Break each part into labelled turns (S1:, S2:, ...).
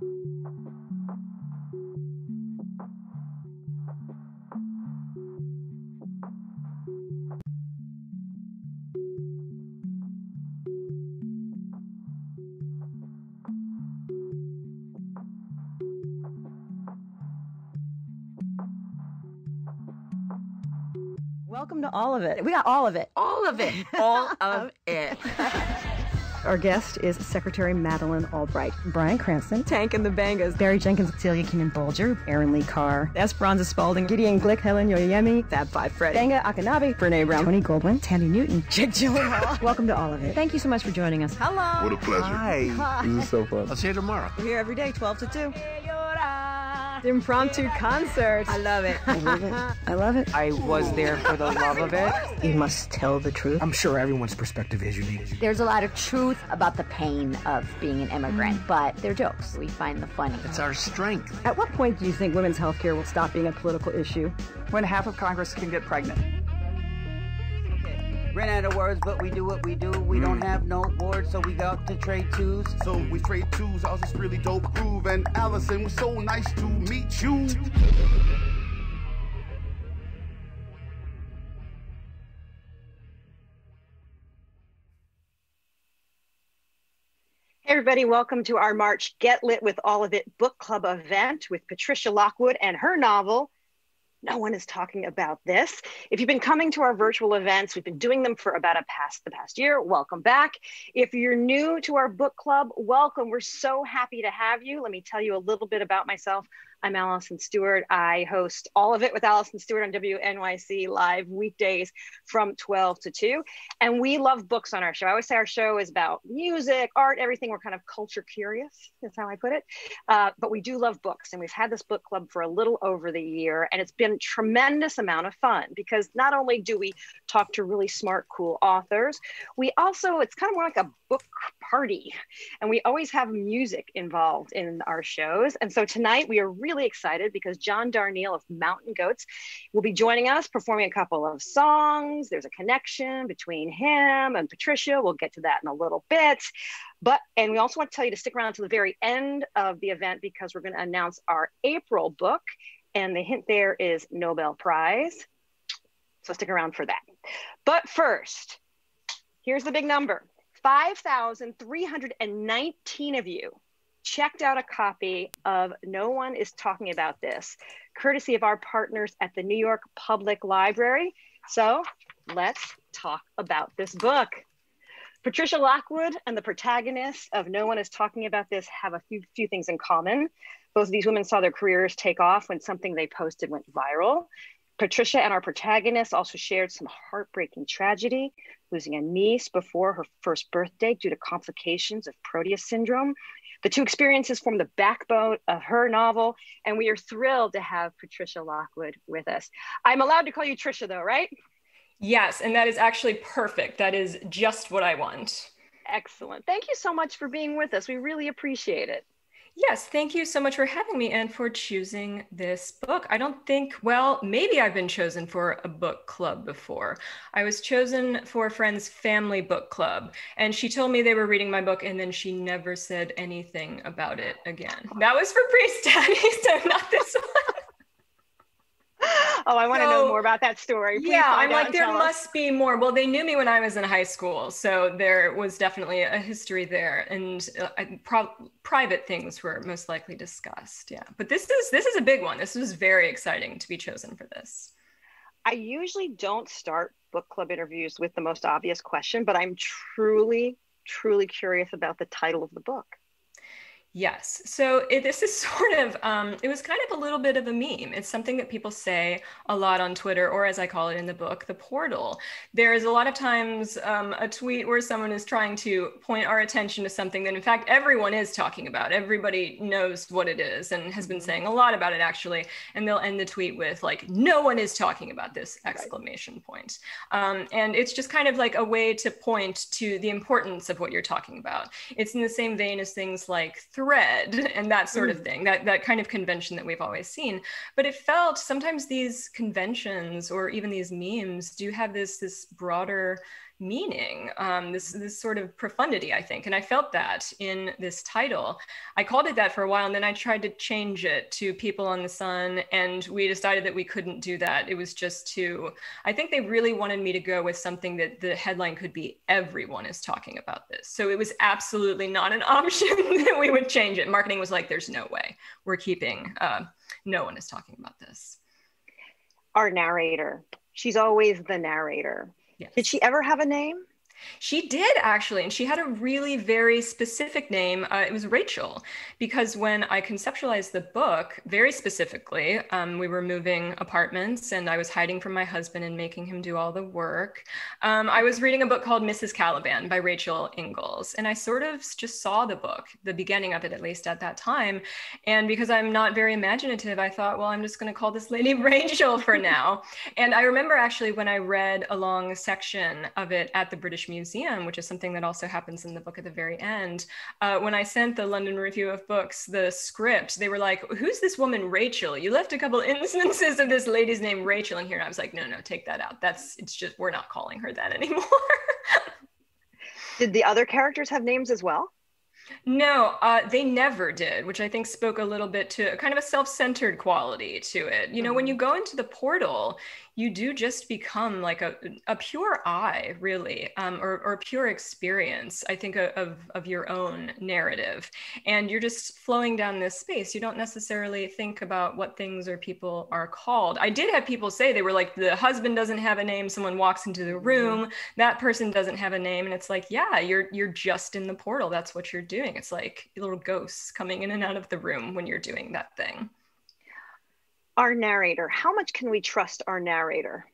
S1: Welcome to all of it. We got all of it.
S2: All of it. All of it.
S1: Our guest is Secretary Madeleine Albright, Bryan Cranston, Tank and the Bangas, Barry Jenkins, Celia Keenan Bolger, Aaron Lee Carr, Esperanza Spalding, Gideon Glick, Helen Oyeyemi, Fab Five Freddy, Gbenga Akinnagbe, Brene Brown, Tony Goldwyn, Thandie Newton, Jake Gyllenhaal. Welcome to all of it. Thank you so much for joining us. Hello.
S3: What a pleasure.
S4: Hi. This is so fun.
S3: I'll see you tomorrow.
S1: We're here every day, 12 to 2. Impromptu concert. I love it. I love it. I love it.
S2: I was there for the love of it.
S1: You must tell the truth.
S5: I'm sure everyone's perspective is unique.
S6: There's a lot of truth about the pain of being an immigrant, mm. but they're jokes. We find the funny.
S3: It's our strength.
S1: At what point do you think women's health care will stop being a political issue?
S7: When half of Congress can get pregnant.
S2: Ran out of words, but we do what we do. We don't mm. have no board, so we got to trade twos.
S3: So we trade twos. I was this really dope groove, and Alison was so nice to meet you.
S8: Hey, everybody, welcome to our March Get Lit with All of It book club event with Patricia Lockwood and her novel. No one is talking about this. If you've been coming to our virtual events, we've been doing them for about a past the past year. Welcome back. If you're new to our book club, welcome. We're so happy to have you. Let me tell you a little bit about myself. I'm Alison Stewart. I host all of it with Alison Stewart on WNYC live weekdays from 12 to 2. And we love books on our show. I always say our show is about music, art, everything. We're kind of culture curious, is how I put it. Uh, but we do love books. And we've had this book club for a little over the year. And it's been a tremendous amount of fun because not only do we talk to really smart, cool authors, we also, it's kind of more like a book party. And we always have music involved in our shows. And so tonight we are really excited because John Darnielle of Mountain Goats will be joining us, performing a couple of songs. There's a connection between him and Patricia. We'll get to that in a little bit. But, and we also want to tell you to stick around to the very end of the event because we're going to announce our April book. And the hint there is Nobel Prize. So stick around for that. But first, here's the big number 5,319 of you checked out a copy of No One is Talking About This, courtesy of our partners at the New York Public Library. So let's talk about this book. Patricia Lockwood and the protagonist of No One is Talking About This have a few, few things in common. Both of these women saw their careers take off when something they posted went viral. Patricia and our protagonist also shared some heartbreaking tragedy, losing a niece before her first birthday due to complications of Proteus syndrome. The two experiences form the backbone of her novel, and we are thrilled to have Patricia Lockwood with us. I'm allowed to call you Trisha, though, right?
S9: Yes, and that is actually perfect. That is just what I want.
S8: Excellent. Thank you so much for being with us. We really appreciate it.
S9: Yes, thank you so much for having me and for choosing this book. I don't think, well, maybe I've been chosen for a book club before. I was chosen for a friend's family book club, and she told me they were reading my book, and then she never said anything about it again. That was for Daddy, so not this one.
S8: Oh, I want to so, know more about that story. Please
S9: yeah, I'm like, there must us. be more. Well, they knew me when I was in high school, so there was definitely a history there, and uh, pro- private things were most likely discussed. Yeah, but this is this is a big one. This was very exciting to be chosen for this.
S8: I usually don't start book club interviews with the most obvious question, but I'm truly, truly curious about the title of the book.
S9: Yes. So it, this is sort of, um, it was kind of a little bit of a meme. It's something that people say a lot on Twitter, or as I call it in the book, the portal. There is a lot of times um, a tweet where someone is trying to point our attention to something that, in fact, everyone is talking about. Everybody knows what it is and has been saying a lot about it, actually. And they'll end the tweet with, like, no one is talking about this exclamation right. point. Um, and it's just kind of like a way to point to the importance of what you're talking about. It's in the same vein as things like thread and that sort of mm. thing, that, that kind of convention that we've always seen. But it felt sometimes these conventions or even these memes do have this, this broader meaning, um, this this sort of profundity, I think. And I felt that in this title. I called it that for a while, and then I tried to change it to People on the Sun, and we decided that we couldn't do that. It was just too. I think they really wanted me to go with something that the headline could be "Everyone is talking about this." So it was absolutely not an option that we would change it. Marketing was like, "There's no way we're keeping. Uh, no one is talking about this."
S8: Our narrator. She's always the narrator Yes. Did she ever have a name?
S9: She did actually, and she had a really very specific name. Uh, it was Rachel, because when I conceptualized the book very specifically, um, we were moving apartments and I was hiding from my husband and making him do all the work. Um, I was reading a book called Mrs. Caliban by Rachel Ingalls, and I sort of just saw the book, the beginning of it at least at that time. And because I'm not very imaginative, I thought, well, I'm just going to call this lady Rachel for now. and I remember actually when I read a long section of it at the British Museum, which is something that also happens in the book at the very end. Uh, when I sent the London Review of Books the script, they were like, Who's this woman, Rachel? You left a couple instances of this lady's name, Rachel, in here. And I was like, No, no, take that out. That's, it's just, we're not calling her that anymore.
S8: Did the other characters have names as well?
S9: No, uh, they never did, which I think spoke a little bit to kind of a self centered quality to it. You know, mm-hmm. when you go into the portal, you do just become like a, a pure eye really um, or, or pure experience i think of, of your own narrative. And you're just flowing down this space. You don't necessarily think about what things or people are called. I did have people say they were like the husband doesn't have a name. Someone walks into the mm-hmm. room. That person doesn't have a name. And it's like yeah you're you're just in the portal. That's what you're doing. It's like little ghosts coming in and out of the room when you're doing that thing
S8: our narrator. How much can we trust our narrator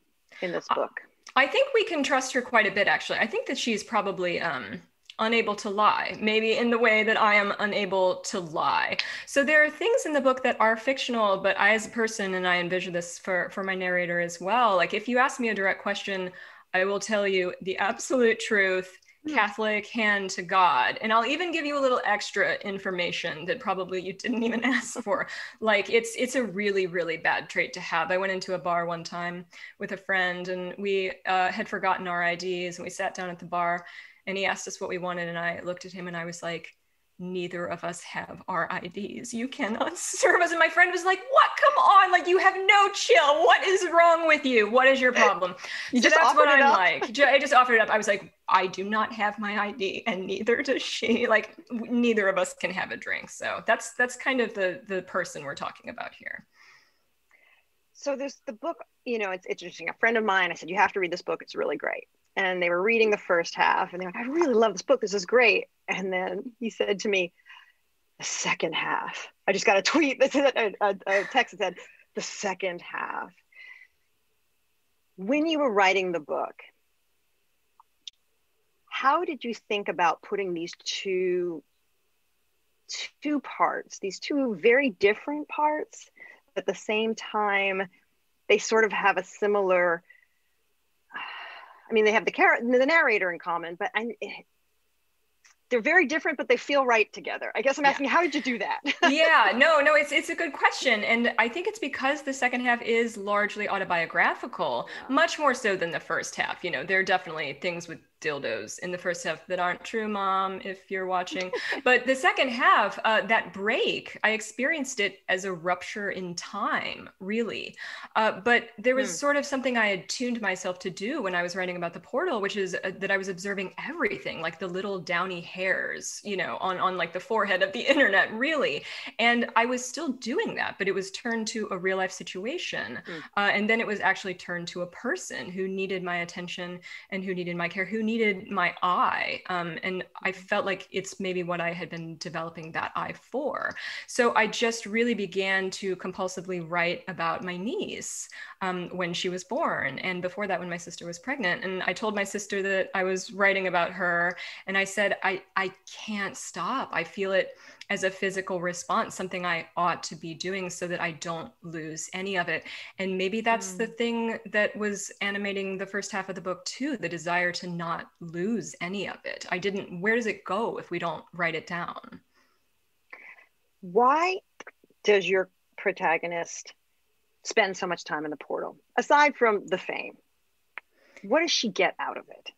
S8: in this book?
S9: I think we can trust her quite a bit, actually. I think that she's probably um, unable to lie, maybe in the way that I am unable to lie. So there are things in the book that are fictional, but I, as a person, and I envision this for, for my narrator as well. Like if you ask me a direct question, I will tell you the absolute truth. Catholic hand to God. And I'll even give you a little extra information that probably you didn't even ask for. Like it's it's a really really bad trait to have. I went into a bar one time with a friend and we uh, had forgotten our IDs and we sat down at the bar and he asked us what we wanted and I looked at him and I was like neither of us have our IDs. You cannot serve us. And my friend was like, What? Come on. Like, you have no chill. What is wrong with you? What is your eh, problem? You so that's what I'm up. like. I just offered it up. I was like, I do not have my ID, and neither does she. Like, neither of us can have a drink. So that's that's kind of the the person we're talking about here.
S8: So there's the book, you know, it's, interesting. A friend of mine, I said, You have to read this book. It's really great and they were reading the first half and they're like, I really love this book. This is great. And then he said to me, the second half. I just got a tweet that said a, a, a text that said the second half. When you were writing the book, how did you think about putting these two two parts, these two very different parts, at the same time they sort of have a similar I mean, they have the car- the narrator in common, but I, they're very different, but they feel right together. I guess I'm asking, yeah. how did you do that?
S9: yeah, no, no, it's it's a good question, and I think it's because the second half is largely autobiographical, much more so than the first half. You know, there are definitely things with dildos in the first half that aren't true, mom, if you're watching. but the second half, uh, that break, I experienced it as a rupture in time, really. Uh, but there was mm. sort of something I had tuned myself to do when I was writing about the portal, which is uh, that I was observing everything, like the little downy hairs, you know, on, on like the forehead of the internet, really. And I was still doing that, but it was turned to a real life situation. Mm. and then it was actually turned to a person who needed my attention and who needed my care, who needed my eye. Um, and I felt like it's maybe what I had been developing that eye for. So I just really began to compulsively write about my niece um, when she was born. And before that, when my sister was pregnant. And I told my sister that I was writing about her. And I said, I, I can't stop. I feel it as a physical response, something I ought to be doing so that I don't lose any of it. And maybe that's mm. the thing that was animating the first half of the book too the desire to not lose any of it. I didn't, where does it go if we don't write it down?
S8: Why does your protagonist spend so much time in the portal? Aside from the fame, what does she get out of it?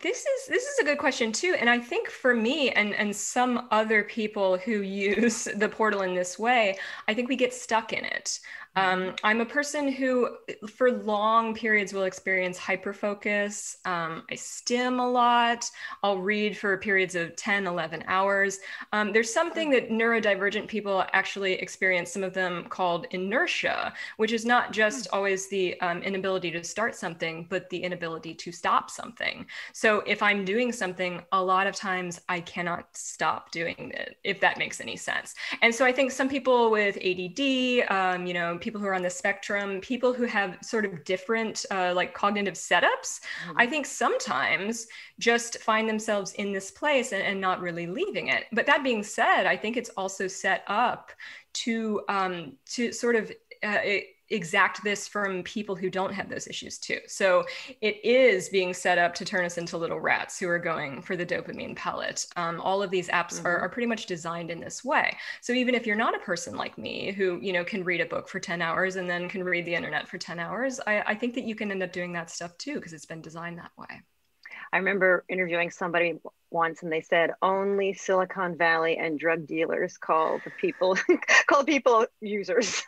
S9: This is this is a good question too, and I think for me and and some other people who use the portal in this way, I think we get stuck in it. Um, I'm a person who, for long periods, will experience hyperfocus. Um, I stim a lot. I'll read for periods of 10, 11 hours. Um, there's something that neurodivergent people actually experience, some of them called inertia, which is not just always the um, inability to start something, but the inability to stop something. So if I'm doing something, a lot of times I cannot stop doing it, if that makes any sense. And so I think some people with ADD, um, you know, people who are on the spectrum, people who have sort of different uh, like cognitive setups, mm-hmm. I think sometimes just find themselves in this place and, and, not really leaving it. But that being said, I think it's also set up to um, to sort of uh, it, exact this from people who don't have those issues too. So it is being set up to turn us into little rats who are going for the dopamine pellet. Um, all of these apps mm-hmm. are, are pretty much designed in this way. So even if you're not a person like me who, you know, can read a book for 10 hours and then can read the internet for 10 hours, I, I think that you can end up doing that stuff too, because it's been designed that way.
S8: I remember interviewing somebody once and they said only Silicon Valley and drug dealers call the people call people users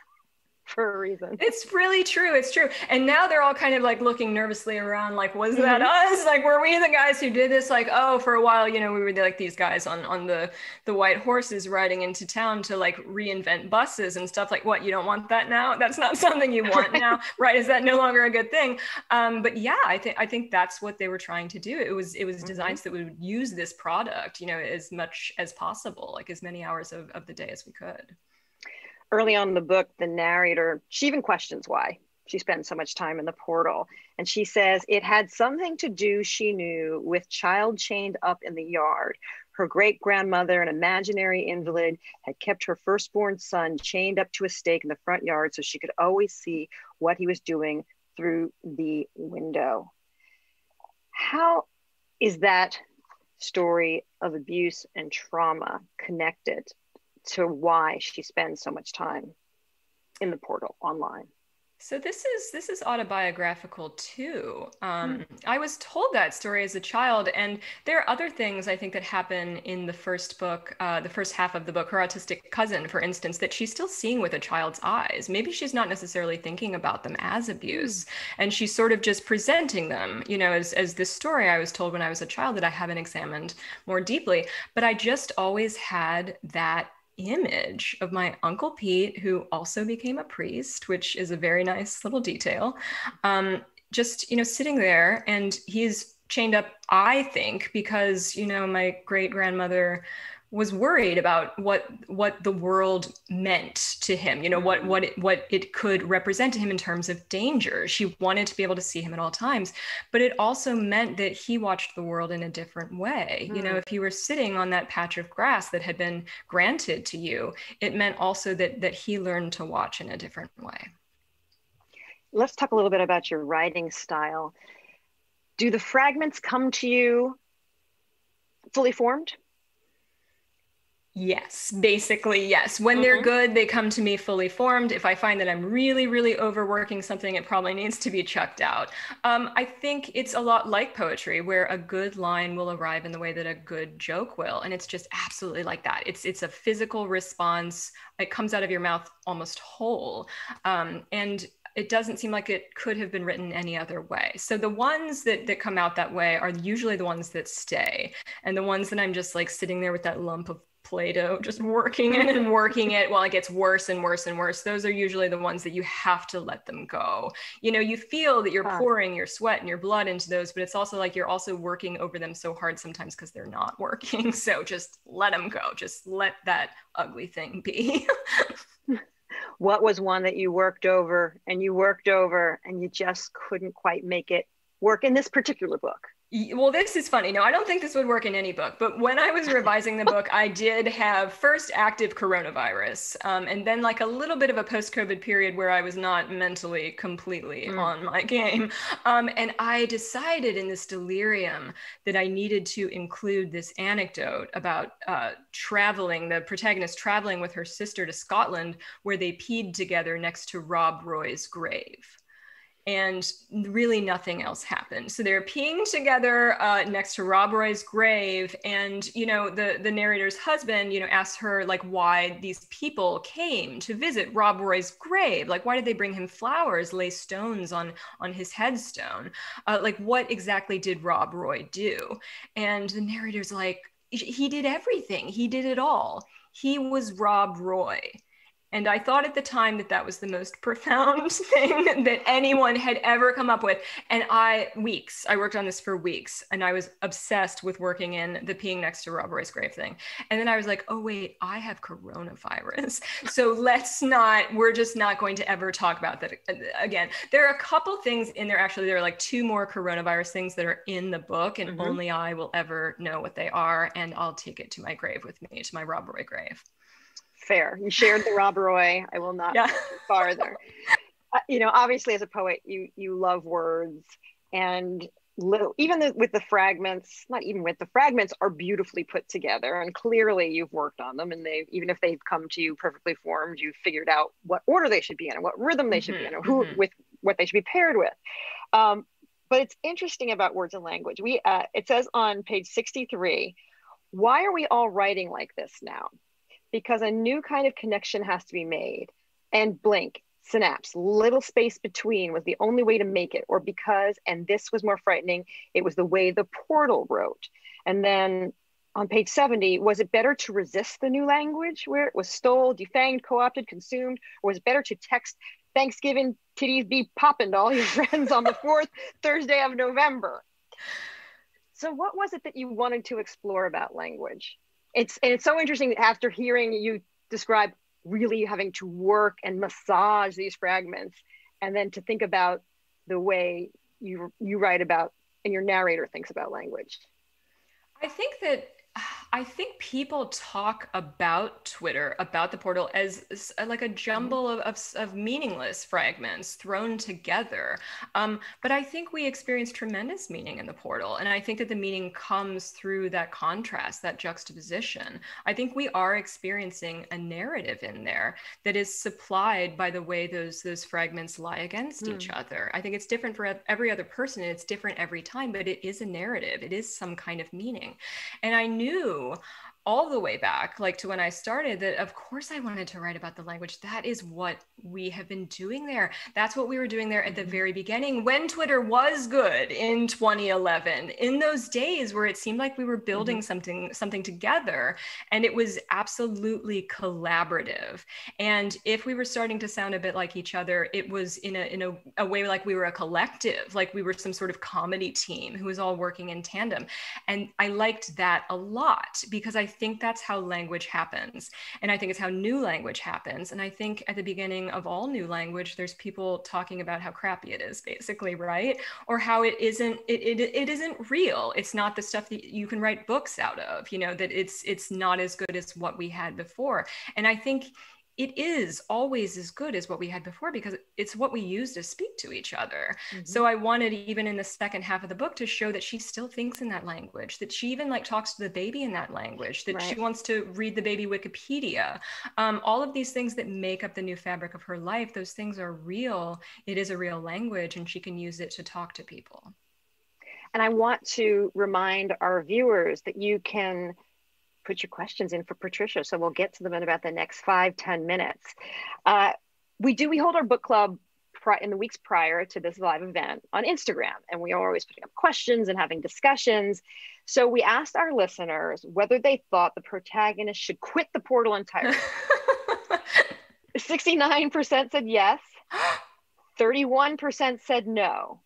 S8: for a reason.
S9: It's really true. It's true. And now they're all kind of like looking nervously around, like, was mm-hmm. that us? Like, were we the guys who did this? Like, oh, for a while, you know, we were like these guys on on the the white horses riding into town to like reinvent buses and stuff. Like, what? You don't want that now? That's not something you want now, right? Is that no longer a good thing? Um, but yeah, I think I think that's what they were trying to do. It was it was mm-hmm. designs that would use this product, you know, as much as possible, like as many hours of, of the day as we could
S8: early on in the book, the narrator, she even questions why she spends so much time in the portal. And she says it had something to do, she knew, with child chained up in the yard. Her great grandmother, an imaginary invalid, had kept her firstborn son chained up to a stake in the front yard so she could always see what he was doing through the window. How is that story of abuse and trauma connected to why she spends so much time in the portal online.
S9: So this is this is autobiographical too. Um, mm. I was told that story as a child, and there are other things I think that happen in the first book, uh, the first half of the book. Her autistic cousin, for instance, that she's still seeing with a child's eyes. Maybe she's not necessarily thinking about them as abuse, mm. and she's sort of just presenting them, you know, as as this story I was told when I was a child that I haven't examined more deeply. But I just always had that image of my uncle Pete, who also became a priest, which is a very nice little detail. Um, just you know, sitting there, and he's chained up. I think because you know my great grandmother was worried about what what the world meant to him you know what what it, what it could represent to him in terms of danger. She wanted to be able to see him at all times but it also meant that he watched the world in a different way. Mm. you know hmm. if you were sitting on that patch of grass that had been granted to you it meant also that that he learned to watch in a different way.
S8: Let's talk a little bit about your writing style. Do the fragments come to you fully formed
S9: Yes, basically, yes. When mm-hmm. they're good, they come to me fully formed. If I find that I'm really, really overworking something, it probably needs to be chucked out. Um, I think it's a lot like poetry, where a good line will arrive in the way that a good joke will, and it's just absolutely like that. It's it's a physical response. It comes out of your mouth almost whole, um, and it doesn't seem like it could have been written any other way. So the ones that that come out that way are usually the ones that stay, and the ones that I'm just like sitting there with that lump of Play-Doh, just working it and working it while it gets worse and worse and worse. Those are usually the ones that you have to let them go. You know, you feel that you're pouring your sweat and your blood into those, but it's also like you're also working over them so hard sometimes because they're not working. So just let them go. Just let that ugly thing be.
S8: what was one that you worked over and you worked over and you just couldn't quite make it work in this particular book?
S9: well this is funny no i don't think this would work in any book but when i was revising the book i did have first active coronavirus um, and then like a little bit of a post-covid period where i was not mentally completely mm. on my game um, and i decided in this delirium that i needed to include this anecdote about uh, traveling the protagonist traveling with her sister to scotland where they peed together next to rob roy's grave and really nothing else happened. So they're peeing together uh, next to Rob Roy's grave, and you know the the narrator's husband, you know, asks her like why these people came to visit Rob Roy's grave. Like why did they bring him flowers, lay stones on on his headstone? Uh, like what exactly did Rob Roy do? And the narrator's like, he did everything. He did it all. He was Rob Roy and I thought at the time that that was the most profound thing that anyone had ever come up with. And I, weeks, I worked on this for weeks and I was obsessed with working in the peeing next to Rob Roy's grave thing. And then I was like, oh, wait, I have coronavirus. So let's not, we're just not going to ever talk about that again. There are a couple things in there, actually, there are like two more coronavirus things that are in the book, and mm-hmm. only I will ever know what they are. And I'll take it to my grave with me, to my Rob Roy grave
S8: fair. You shared the Rob Roy. I will not yeah. farther. Uh, you know, obviously, as a poet, you you love words, and little even the, with the fragments, not even with the fragments, are beautifully put together. And clearly, you've worked on them, and they even if they've come to you perfectly formed, you've figured out what order they should be in, and what rhythm they mm-hmm, should be in, and who mm-hmm. with what they should be paired with. Um, but it's interesting about words and language. We uh, it says on page sixty three. Why are we all writing like this now? Because a new kind of connection has to be made. And blink, synapse, little space between was the only way to make it, or because, and this was more frightening, it was the way the portal wrote. And then on page 70, was it better to resist the new language where it was stole, defanged, co opted, consumed, or was it better to text Thanksgiving titties be popping to all your friends on the fourth Thursday of November? So, what was it that you wanted to explore about language? It's and it's so interesting after hearing you describe really having to work and massage these fragments and then to think about the way you you write about and your narrator thinks about language.
S9: I think that I think people talk about Twitter, about the portal, as, as uh, like a jumble of, of, of, meaningless fragments thrown together. Um, but I think we experience tremendous meaning in the portal. And I think that the meaning comes through that contrast, that juxtaposition. I think we are experiencing a narrative in there that is supplied by the way those, those fragments lie against mm. each hmm. other. I think it's different for every other person and it's different every time, but it is a narrative, it is some kind of meaning. And I knew do all the way back, like to when I started, that of course I wanted to write about the language. That is what we have been doing there. That's what we were doing there at the mm-hmm. very beginning when Twitter was good in 2011. In those days where it seemed like we were building mm-hmm. something something together and it was absolutely collaborative. And if we were starting to sound a bit like each other, it was in a in a, a way like we were a collective, like we were some sort of comedy team who was all working in tandem. And I liked that a lot because I think that's how language happens. And I think it's how new language happens. And I think at the beginning of all new language, there's people talking about how crappy it is, basically, right? Or how it isn't, it, it, it isn't real. It's not the stuff that you can write books out of, you know, that it's it's not as good as what we had before. And I think it is always as good as what we had before because it's what we use to speak to each other. Mm-hmm. So I wanted even in the second half of the book to show that she still thinks in that language, that she even like talks to the baby in that language, that right. she wants to read the baby Wikipedia. Um, all of these things that make up the new fabric of her life, those things are real. It is a real language and she can use it to talk to people.
S8: And I want to remind our viewers that you can put your questions in for Patricia. So we'll get to them in about the next five ten minutes. Uh, we do, we hold our book club in the weeks prior to this live event on Instagram, and we are always putting up questions and having discussions. So we asked our listeners whether they thought the protagonist should quit the portal entirely. 69% said yes, 31% said no.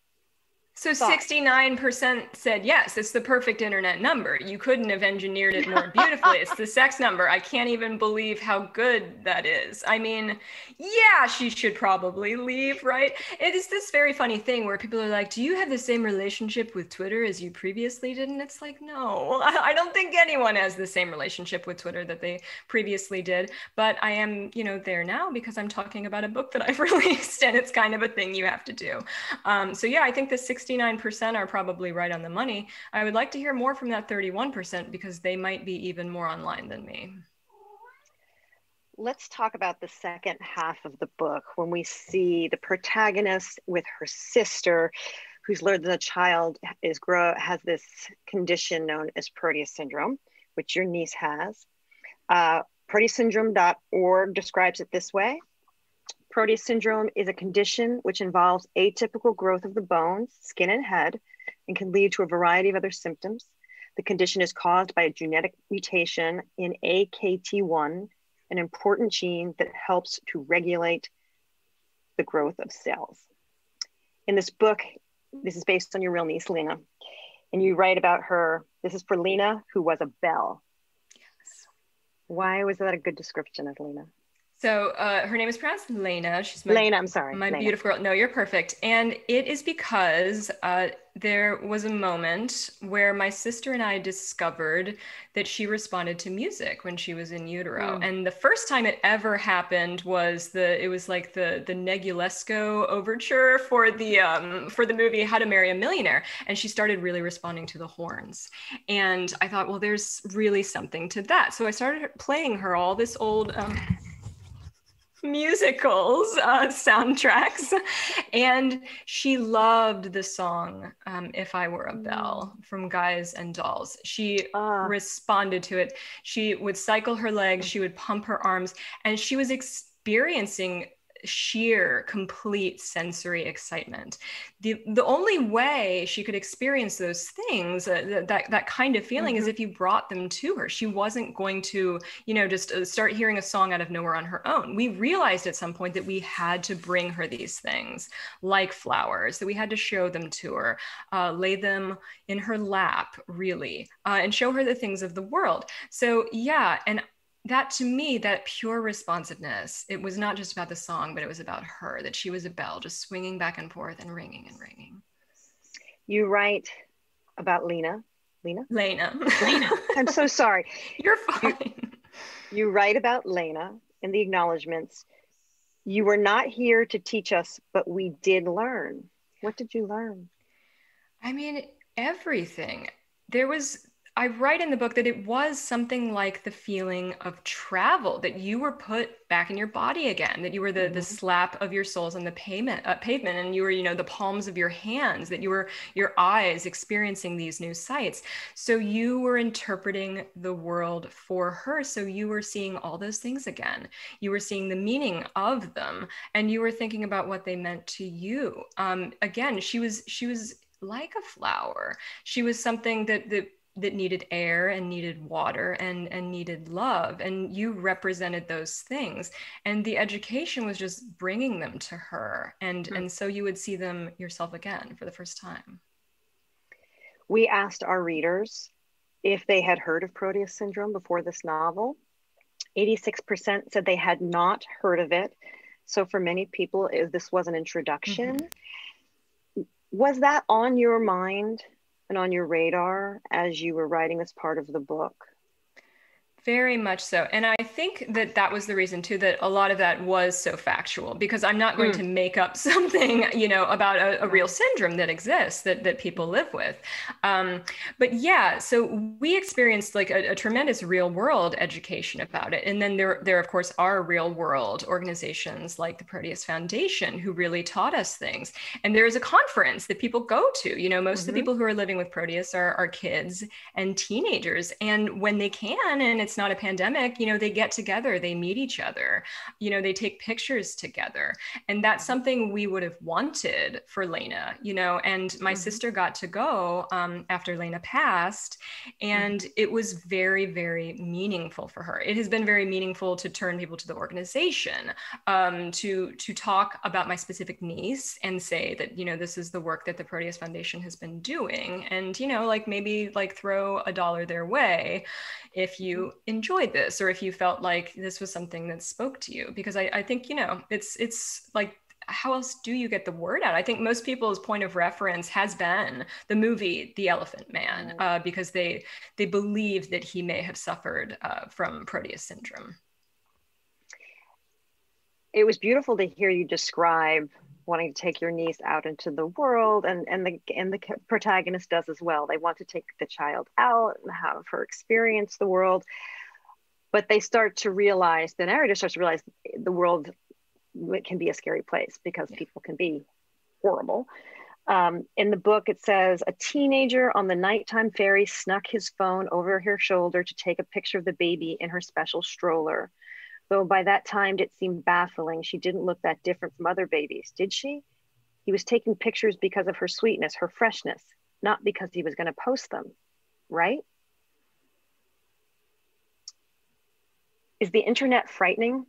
S9: So 69% said yes, it's the perfect internet number. You couldn't have engineered it more beautifully. it's the sex number. I can't even believe how good that is. I mean, yeah, she should probably leave, right? It is this very funny thing where people are like, Do you have the same relationship with Twitter as you previously did? And it's like, No, I don't think anyone has the same relationship with Twitter that they previously did. But I am, you know, there now because I'm talking about a book that I've released and it's kind of a thing you have to do. Um, so yeah, I think the 69% are probably right on the money. I would like to hear more from that 31% because they might be even more online than me.
S8: Let's talk about the second half of the book when we see the protagonist with her sister who's learned that a child is grow has this condition known as Proteus syndrome, which your niece has. Uh, ProteusSyndrome.org describes it this way Proteus syndrome is a condition which involves atypical growth of the bones, skin, and head, and can lead to a variety of other symptoms. The condition is caused by a genetic mutation in AKT1, an important gene that helps to regulate the growth of cells. In this book, this is based on your real niece, Lena, and you write about her. This is for Lena, who was a belle. Yes. Why was that a good description of Lena?
S9: So uh, her name is pronounced Lena.
S8: She's my, Lena. I'm sorry.
S9: My
S8: Lena.
S9: beautiful girl. No, you're perfect. And it is because uh, there was a moment where my sister and I discovered that she responded to music when she was in utero. Mm. And the first time it ever happened was the it was like the the Negulesco overture for the um, for the movie How to Marry a Millionaire. And she started really responding to the horns. And I thought, well, there's really something to that. So I started playing her all this old. Um, musicals uh, soundtracks and she loved the song um, if i were a belle mm. from guys and dolls she uh. responded to it she would cycle her legs she would pump her arms and she was experiencing sheer complete sensory excitement. The the only way she could experience those things uh, that that kind of feeling mm-hmm. is if you brought them to her. She wasn't going to you know just uh, start hearing a song out of nowhere on her own. We realized at some point that we had to bring her these things like flowers that we had to show them to her uh, lay them in her lap really uh, and show her the things of the world. So yeah and that to me that pure responsiveness it was not just about the song but it was about her that she was a bell just swinging back and forth and ringing and ringing.
S8: You write about lena? Lena?
S9: Lena.
S8: Lena. I'm so sorry.
S9: You're fine.
S8: you, you write about lena in the acknowledgments. You were not here to teach us but we did learn. What did you learn?
S9: I mean everything. There was I write in the book that it was something like the feeling of travel, that you were put back in your body again, that you were the, mm-hmm. the slap of your soles on the pavement, uh, pavement, and you were, you know, the palms of your hands, that you were your eyes experiencing these new sights. So you were interpreting the world for her. So you were seeing all those things again. You were seeing the meaning of them, and you were thinking about what they meant to you. Um, again, she was she was like a flower. She was something that that that needed air and needed water and and needed love. And you represented those things. And the education was just bringing them to her. And mm-hmm. and so you would see them yourself again for the first time.
S8: We asked our readers if they had heard of proteus syndrome before this novel. 86% said they had not heard of it. So for many people this was an introduction. Mm-hmm. was that on your mind and on your radar as you were writing this part of the book?
S9: Very much so. And I think that that was the reason too that a lot of that was so factual because I'm not going mm. to make up something, you know, about a, a, real syndrome that exists that, that people live with. Um, but yeah, so we experienced like a, a, tremendous real world education about it. And then there, there of course are real world organizations like the Proteus Foundation who really taught us things. And there's a conference that people go to, you know, most mm-hmm. of the mm-hmm. people who are living with Proteus are, are kids and teenagers. And when they can, and it's not a pandemic, you know, they get together, they meet each other, you know, they take pictures together. And that's mm-hmm. something we would have wanted for Lena, you know, and my mm-hmm. sister got to go um, after Lena passed. And mm-hmm. it was very, very meaningful for her. It has been very meaningful to turn people to the organization, um, to, to talk about my specific niece and say that, you know, this is the work that the Proteus Foundation has been doing. And, you know, like maybe like throw a dollar their way if you enjoyed this or if you felt like this was something that spoke to you because I, I think you know it's it's like how else do you get the word out? I think most people's point of reference has been the movie The Elephant Man, uh, because they they believe that he may have suffered uh, from Proteus syndrome.
S8: It was beautiful to hear you describe wanting to take your niece out into the world and and the and the protagonist does as well. They want to take the child out and have her experience the world. But they start to realize the narrator starts to realize the world can be a scary place because yeah. people can be horrible. Um, in the book it says a teenager on the nighttime ferry snuck his phone over her shoulder to take a picture of the baby in her special stroller Though by that time it seemed baffling, she didn't look that different from other babies, did she? He was taking pictures because of her sweetness, her freshness, not because he was going to post them, right? Is the internet frightening?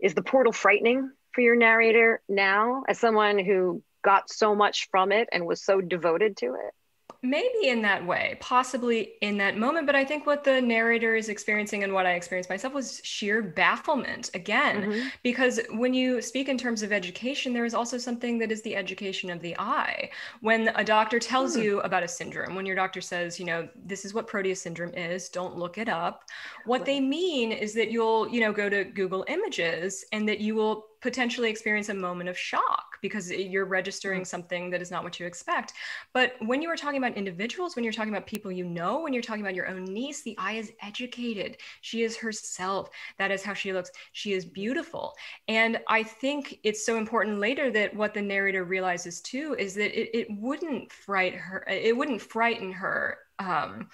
S8: Is the portal frightening for your narrator now, as someone who got so much from it and was so devoted to it?
S9: Maybe in that way, possibly in that moment. But I think what the narrator is experiencing and what I experienced myself was sheer bafflement again, mm-hmm. because when you speak in terms of education, there is also something that is the education of the eye. When a doctor tells mm. you about a syndrome, when your doctor says, you know, this is what Proteus syndrome is, don't look it up, what right. they mean is that you'll, you know, go to Google Images and that you will potentially experience a moment of shock because you're registering mm-hmm. something that is not what you expect. But when you are talking about individuals, when you're talking about people you know, when you're talking about your own niece, the eye is educated. She is herself. That is how she looks. She is beautiful. And I think it's so important later that what the narrator realizes too is that it, it wouldn't fright her, it wouldn't frighten her. Um,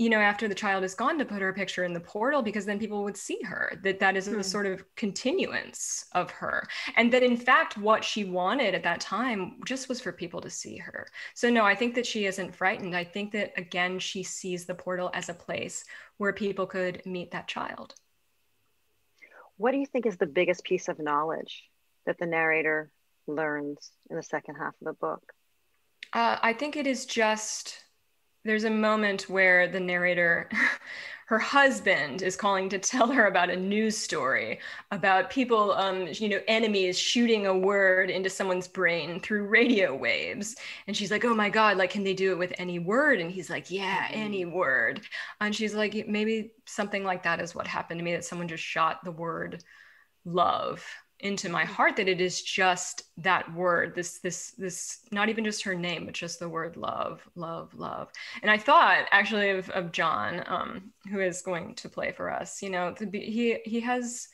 S9: you know after the child is gone to put her picture in the portal because then people would see her that that is a hmm. sort of continuance of her. And that in fact what she wanted at that time just was for people to see her. So no i think that she isn't frightened. I think that again she sees the portal as a place where people could meet that child.
S8: What do you think is the biggest piece of knowledge that the narrator learns in the second half of the book?
S9: Uh, i think it is just there's a moment where the narrator her husband is calling to tell her about a news story about people um, you know enemies shooting a word into someone's brain through radio waves. And she's like oh my god like can they do it with any word? And he's like yeah any word. And she's like maybe something like that is what happened to me that someone just shot the word love into my heart that it is just that word this this this not even just her name but just the word love love love. And i thought actually of, of john um, who is going to play for us you know be, he he has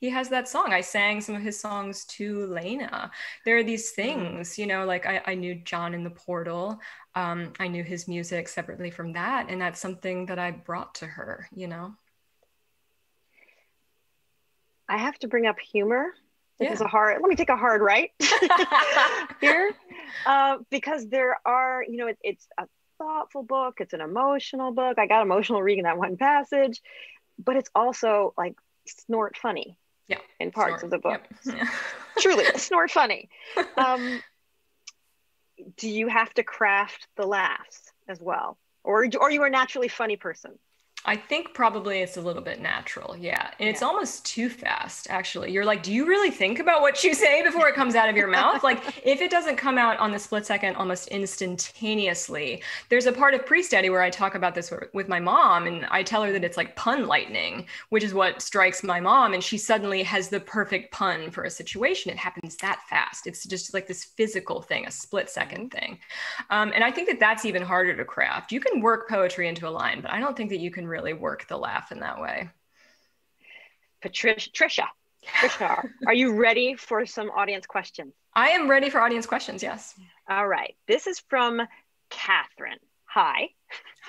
S9: he has that song. I sang some of his songs to lena. There are these mm-hmm. things you know like i, I knew john in the portal. Um, i knew his music separately from that and that's something that i brought to her you know?
S8: I have to bring up humor this yeah. is a hard let me take a hard right here uh, because there are you know it, it's a thoughtful book it's an emotional book i got emotional reading that one passage but it's also like snort funny
S9: yeah
S8: in parts snort. of the book
S9: yep. yeah.
S8: truly snort funny um, do you have to craft the laughs as well or or you are naturally funny person
S9: I think probably it's a little bit natural. Yeah. And it's almost too fast, actually. You're like, do you really think about what you say before it comes out of your mouth? Like, if it doesn't come out on the split second almost instantaneously, there's a part of Priestdaddy where I talk about this with my mom, and I tell her that it's like pun lightning, which is what strikes my mom. And she suddenly has the perfect pun for a situation. It happens that fast. It's just like this physical thing, a split second thing. Um, and I think that that's even harder to craft. You can work poetry into a line, but I don't think that you can really work the laugh in that way.
S8: Patricia, Trisha, Trisha, are you ready for some audience questions?
S9: I am ready for audience questions. Yes.
S8: All right. This is from Catherine. Hi. Hi,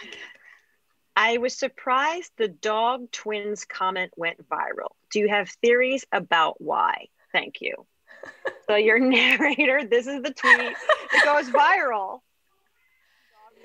S8: Catherine. I was surprised the dog twins comment went viral. Do you have theories about why? Thank you. so, your narrator, this is the tweet. It goes viral.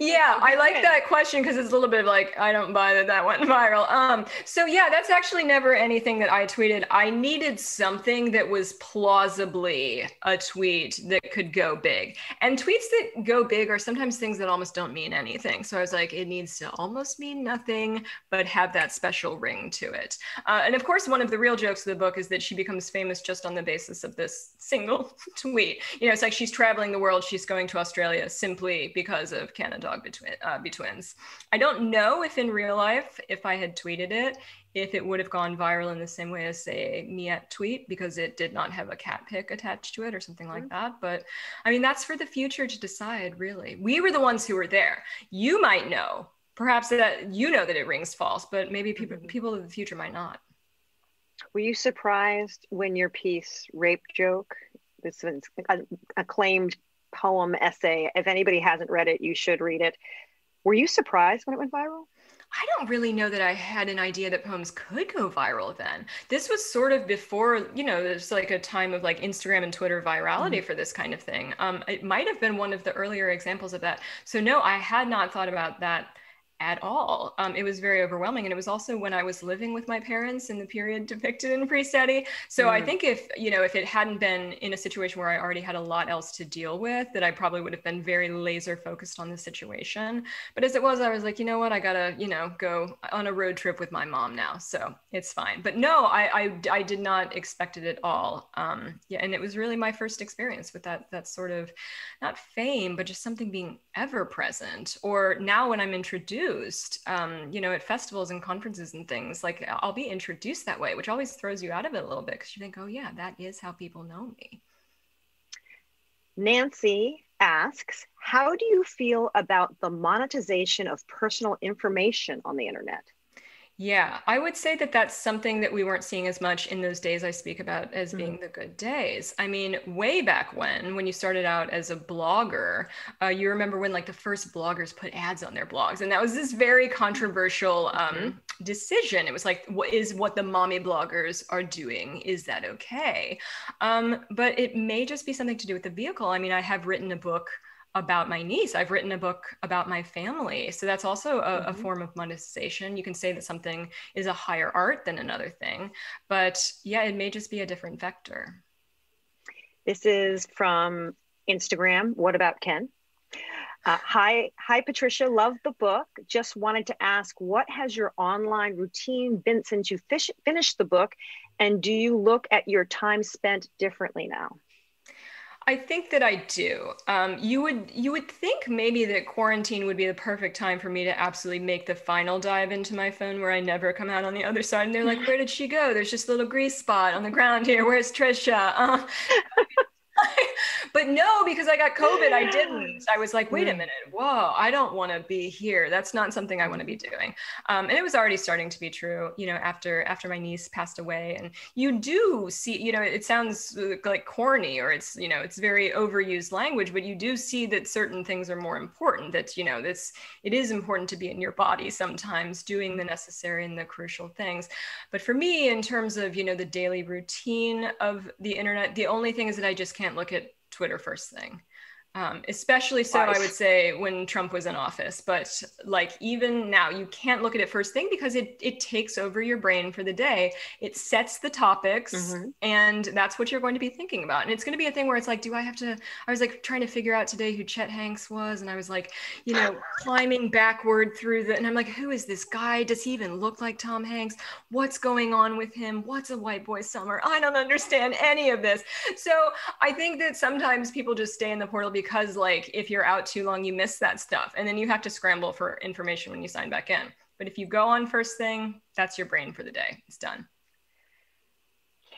S9: Yeah, I like that question because it's a little bit like I don't buy that that went viral. Um, so yeah, that's actually never anything that I tweeted. I needed something that was plausibly a tweet that could go big. And tweets that go big are sometimes things that almost don't mean anything. So I was like, it needs to almost mean nothing, but have that special ring to it. Uh, and of course, one of the real jokes of the book is that she becomes famous just on the basis of this single tweet. You know, it's like she's traveling the world, she's going to Australia simply because of Canada dog between uh, be twins. I don't know if in real life, if I had tweeted it, if it would have gone viral in the same way as say Miette tweet because it did not have a cat pic attached to it or something like
S8: Mm-hmm.
S9: that. But I mean, that's for the future to decide. Really, we were the ones who were there. You might know, perhaps that you know that it rings false, but maybe people
S8: Mm-hmm.
S9: people of the future might not.
S8: Were you surprised when your piece, Rape Joke, this acclaimed poem essay? If anybody hasn't read it, you should read it. Were you surprised when it went viral?
S9: I don't really know that I had an idea that poems could go viral then. This was sort of before, you know, there's like a time of like Instagram and Twitter virality
S8: Mm-hmm.
S9: for this kind of thing. Um, it might have been one of the earlier examples of that. So, no, I had not thought about that at all. Um, it was very overwhelming. And it was also when I was living with my parents in the period depicted in Priestdaddy. So I
S8: Mm.
S9: think if, you know, if it hadn't been in a situation where I already had a lot else to deal with, that I probably would have been very laser focused on the situation. But as it was, I was like, you know what, I gotta, you know, go on a road trip with my mom now. So it's fine. But no, I, I, I did not expect it at all. Um, yeah. And it was really my first experience with that, that sort of not fame, but just something being ever present. Or now when I'm introduced, um, you know, at festivals and conferences and things, like I'll be introduced that way, which always throws you out of it a little bit because you think, oh, yeah, that is how people know me.
S8: Nancy asks, How do you feel about the monetization of personal information on the internet?
S9: Yeah, I would say that that's something that we weren't seeing as much in those days I speak about as being
S8: Mm-hmm.
S9: the good days. I mean, way back when, when you started out as a blogger, uh, you remember when like the first bloggers put ads on their blogs, and that was this very controversial um,
S8: Mm-hmm.
S9: decision. It was like, what is what the mommy bloggers are doing? Is that okay? Um, but it may just be something to do with the vehicle. I mean, I have written a book about my niece. I've written a book about my family. So that's also a, a, form of monetization. You can say that something is a higher art than another thing, but yeah, it may just be a different vector.
S8: This is from Instagram. What about Ken? Uh, hi, hi, Patricia. Love the book. Just wanted to ask, what has your online routine been since you fish, finished the book, and do you look at your time spent differently now?
S9: I think that I do. Um, you would you would think maybe that quarantine would be the perfect time for me to absolutely make the final dive into my phone where I never come out on the other side. And they're like, "Where did she go? There's just a little grease spot on the ground here. Where's Trisha?" Uh, but no, because I got COVID, I didn't. I was like, wait a minute, whoa, I don't want to be here. That's not something I want to be doing. Um, and it was already starting to be true, you know, after after my niece passed away. And you do see, you know, it sounds like corny or it's, you know, it's very overused language, but you do see that certain things are more important. That you know, this it is important to be in your body sometimes, doing the necessary and the crucial things. But for me, in terms of you know the daily routine of the internet, the only thing is that I just can't look at Twitter first thing. Um, especially so i would say when trump was in office but like even now you can't look at it first thing because it, it takes over your brain for the day. It sets the topics mm-hmm. and that's what you're going to be thinking about. And it's going to be a thing where it's like do i have to i was like trying to figure out today who chet hanks was and i was like you know climbing backward through the and i'm like who is this guy? Does he even look like tom hanks? What's going on with him? What's a white boy summer? I don't understand any of this. So i think that sometimes people just stay in the portal because like if you're out too long you miss that stuff. And then you have to scramble for information when you sign back in. But if you go on first thing that's your brain for the day. It's done.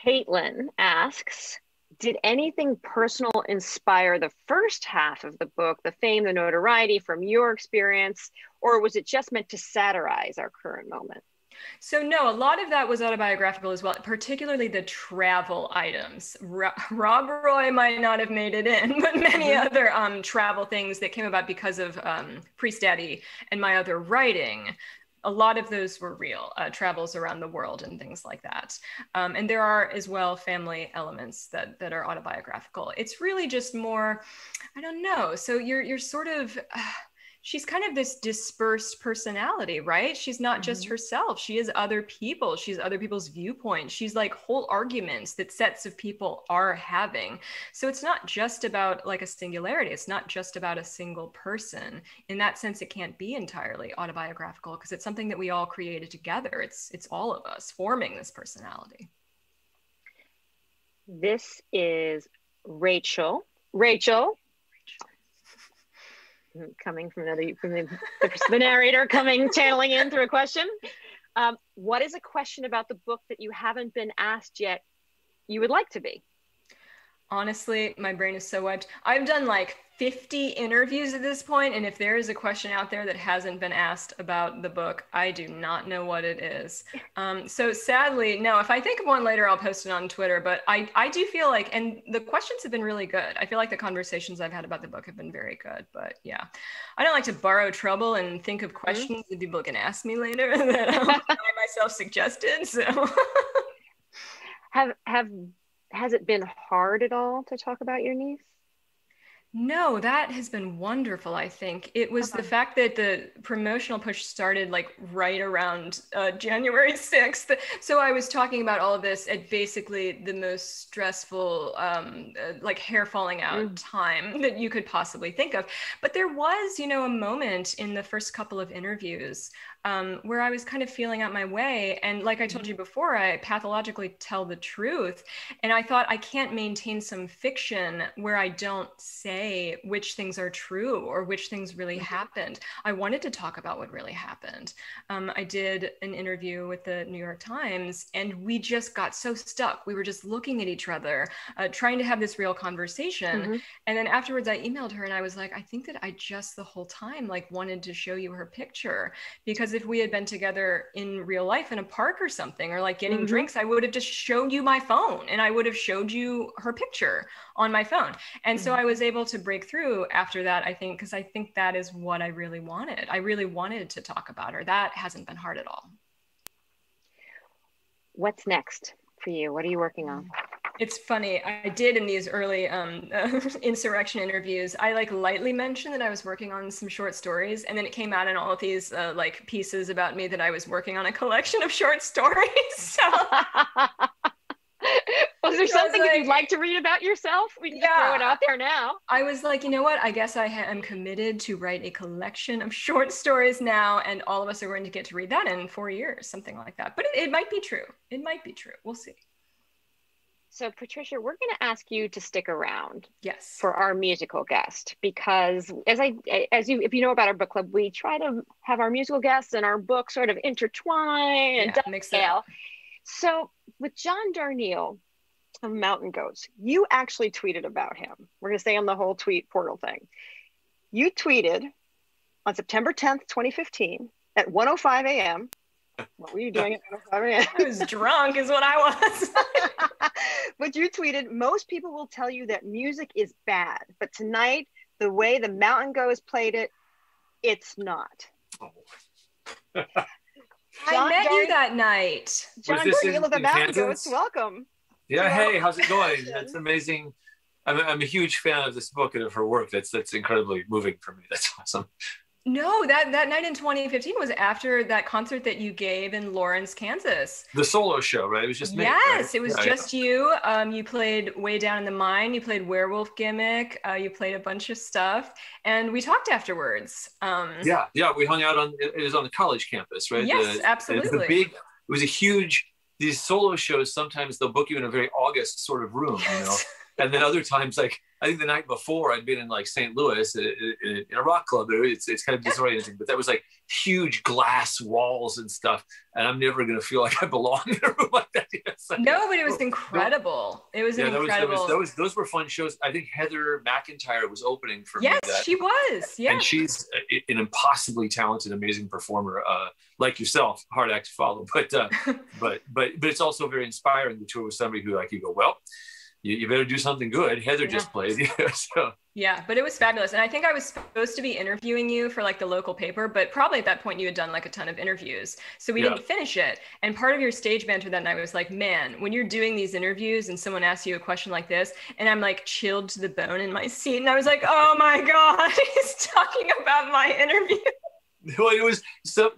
S8: Caitlin asks did anything personal inspire the first half of the book the fame the notoriety from your experience or was it just meant to satirize our current moment
S9: so no, a lot of that was autobiographical as well, particularly the travel items. Rob Roy might not have made it in, but many mm-hmm. other um, travel things that came about because of um, Priestdaddy and my other writing. A lot of those were real uh, travels around the world and things like that. Um, and there are as well family elements that that are autobiographical. It's really just more, I don't know. So you're you're sort of. Uh, she's kind of this dispersed personality, right? She's not mm-hmm. just herself. She is other people. She's other people's viewpoints. She's like whole arguments that sets of people are having. So it's not just about like a singularity. It's not just about a single person. In that sense, it can't be entirely autobiographical because it's something that we all created together. It's it's all of us forming this personality.
S8: This is Rachel. Rachel, coming from another from the, the narrator coming channeling in through a question. Um, what is a question about the book that you haven't been asked yet you would like to be?
S9: Honestly, my brain is so wiped. I've done like 50 interviews at this point, and if there is a question out there that hasn't been asked about the book, I do not know what it is. Um, so sadly, no. If I think of one later, I'll post it on Twitter. But I, I do feel like, and the questions have been really good. I feel like the conversations I've had about the book have been very good. But yeah, I don't like to borrow trouble and think of mm-hmm. questions mm-hmm. that people can ask me later that I myself suggested. So
S8: have have has it been hard at all to talk about your niece?
S9: No, that has been wonderful. I think it was the fact that the promotional push started like right around uh, January 6th. So I was talking about all of this at basically the most stressful, um, uh, like hair falling out mm. time that you could possibly think of. But there was, you know, a moment in the first couple of interviews um, where I was kind of feeling out my way. And like I told you before, I pathologically tell the truth. And I thought I can't maintain some fiction where I don't say which things are true or which things really mm-hmm. happened. I wanted to talk about what really happened. Um, I did an interview with the New York Times and we just got so stuck. We were just looking at each other, uh, trying to have this real conversation. Mm-hmm. And then afterwards, I emailed her and I was like, I think that I just the whole time like wanted to show you her picture because if we had been together in real life in a park or something or like getting mm-hmm. drinks i would have just showed you my phone and i would have showed you her picture on my phone. And mm-hmm. so i was able to break through after that i think because i think that is what i really wanted. I really wanted to talk about her. That hasn't been hard at all.
S8: What's next for you? What are you working on
S9: it's funny. I did in these early um, uh, insurrection interviews. I like lightly mentioned that I was working on some short stories, and then it came out in all of these uh, like pieces about me that I was working on a collection of short stories. So.
S8: was there something like, that you'd like to read about yourself? We can yeah, throw it out there now.
S9: I was like, you know what? I guess I am committed to write a collection of short stories now, and all of us are going to get to read that in four years, something like that. But it, it might be true. It might be true. We'll see.
S8: So, Patricia, we're going to ask you to stick around.
S9: Yes.
S8: For our musical guest, because as I, as you, if you know about our book club, we try to have our musical guests and our book sort of intertwine and yeah, dovetail. So, with John Darnielle of Mountain Goats, you actually tweeted about him. We're going to stay on the whole tweet portal thing. You tweeted on September 10th, 2015, at 1:05 a.m. What were you doing at 1:05 a.m.?
S9: I was drunk, is what I was.
S8: but you tweeted, most people will tell you that music is bad, but tonight, the way the Mountain Goats played it, it's not. Oh.
S9: I met you that night.
S8: John Darnielle of the Mountain Goats, welcome.
S4: Yeah, hey, how's it going? That's amazing. I'm, I'm a huge fan of this book and of her work. That's that's incredibly moving for me. That's awesome.
S9: No, that that night in 2015 was after that concert that you gave in Lawrence, Kansas.
S4: The solo show, right? It was just me.
S9: Yes,
S4: right?
S9: it was
S4: yeah,
S9: just
S4: yeah.
S9: you. Um, you played Way Down in the Mine. You played Werewolf Gimmick. Uh, you played a bunch of stuff, and we talked afterwards. Um,
S4: Yeah, yeah. We hung out on it was on the college campus, right?
S9: Yes,
S4: The-
S9: absolutely.
S4: The big. It was a huge. These solo shows sometimes they'll book you in a very August sort of room, you know. And then other times, like I think the night before, I'd been in like St. Louis in, in, in a rock club. It's it's kind of disorienting, but that was like huge glass walls and stuff. And I'm never gonna feel like I belong in a room like that. Like-
S9: No, but it was incredible. It was
S4: yeah, that
S9: incredible.
S4: was, that was those were fun shows. I think Heather McEntire was opening for
S9: yes,
S4: me. that-
S9: she was. Yeah.
S4: and she's an impossibly talented, amazing performer, uh, like yourself. Hard act to follow, but uh, but but but it's also very inspiring to tour with somebody who like you go, well, you, you better do something good. Heather just played, so
S9: Yeah, but it was fabulous. And I think I was supposed to be interviewing you for like the local paper, but probably at that point you had done like a ton of interviews. So we
S4: Yeah.
S9: didn't finish it. And part of your stage banter that night was like, man, when you're doing these interviews and someone asks you a question like this, and I'm like chilled to the bone in my seat, and I was like, oh my God, he's talking about my interview.
S4: well, it was so.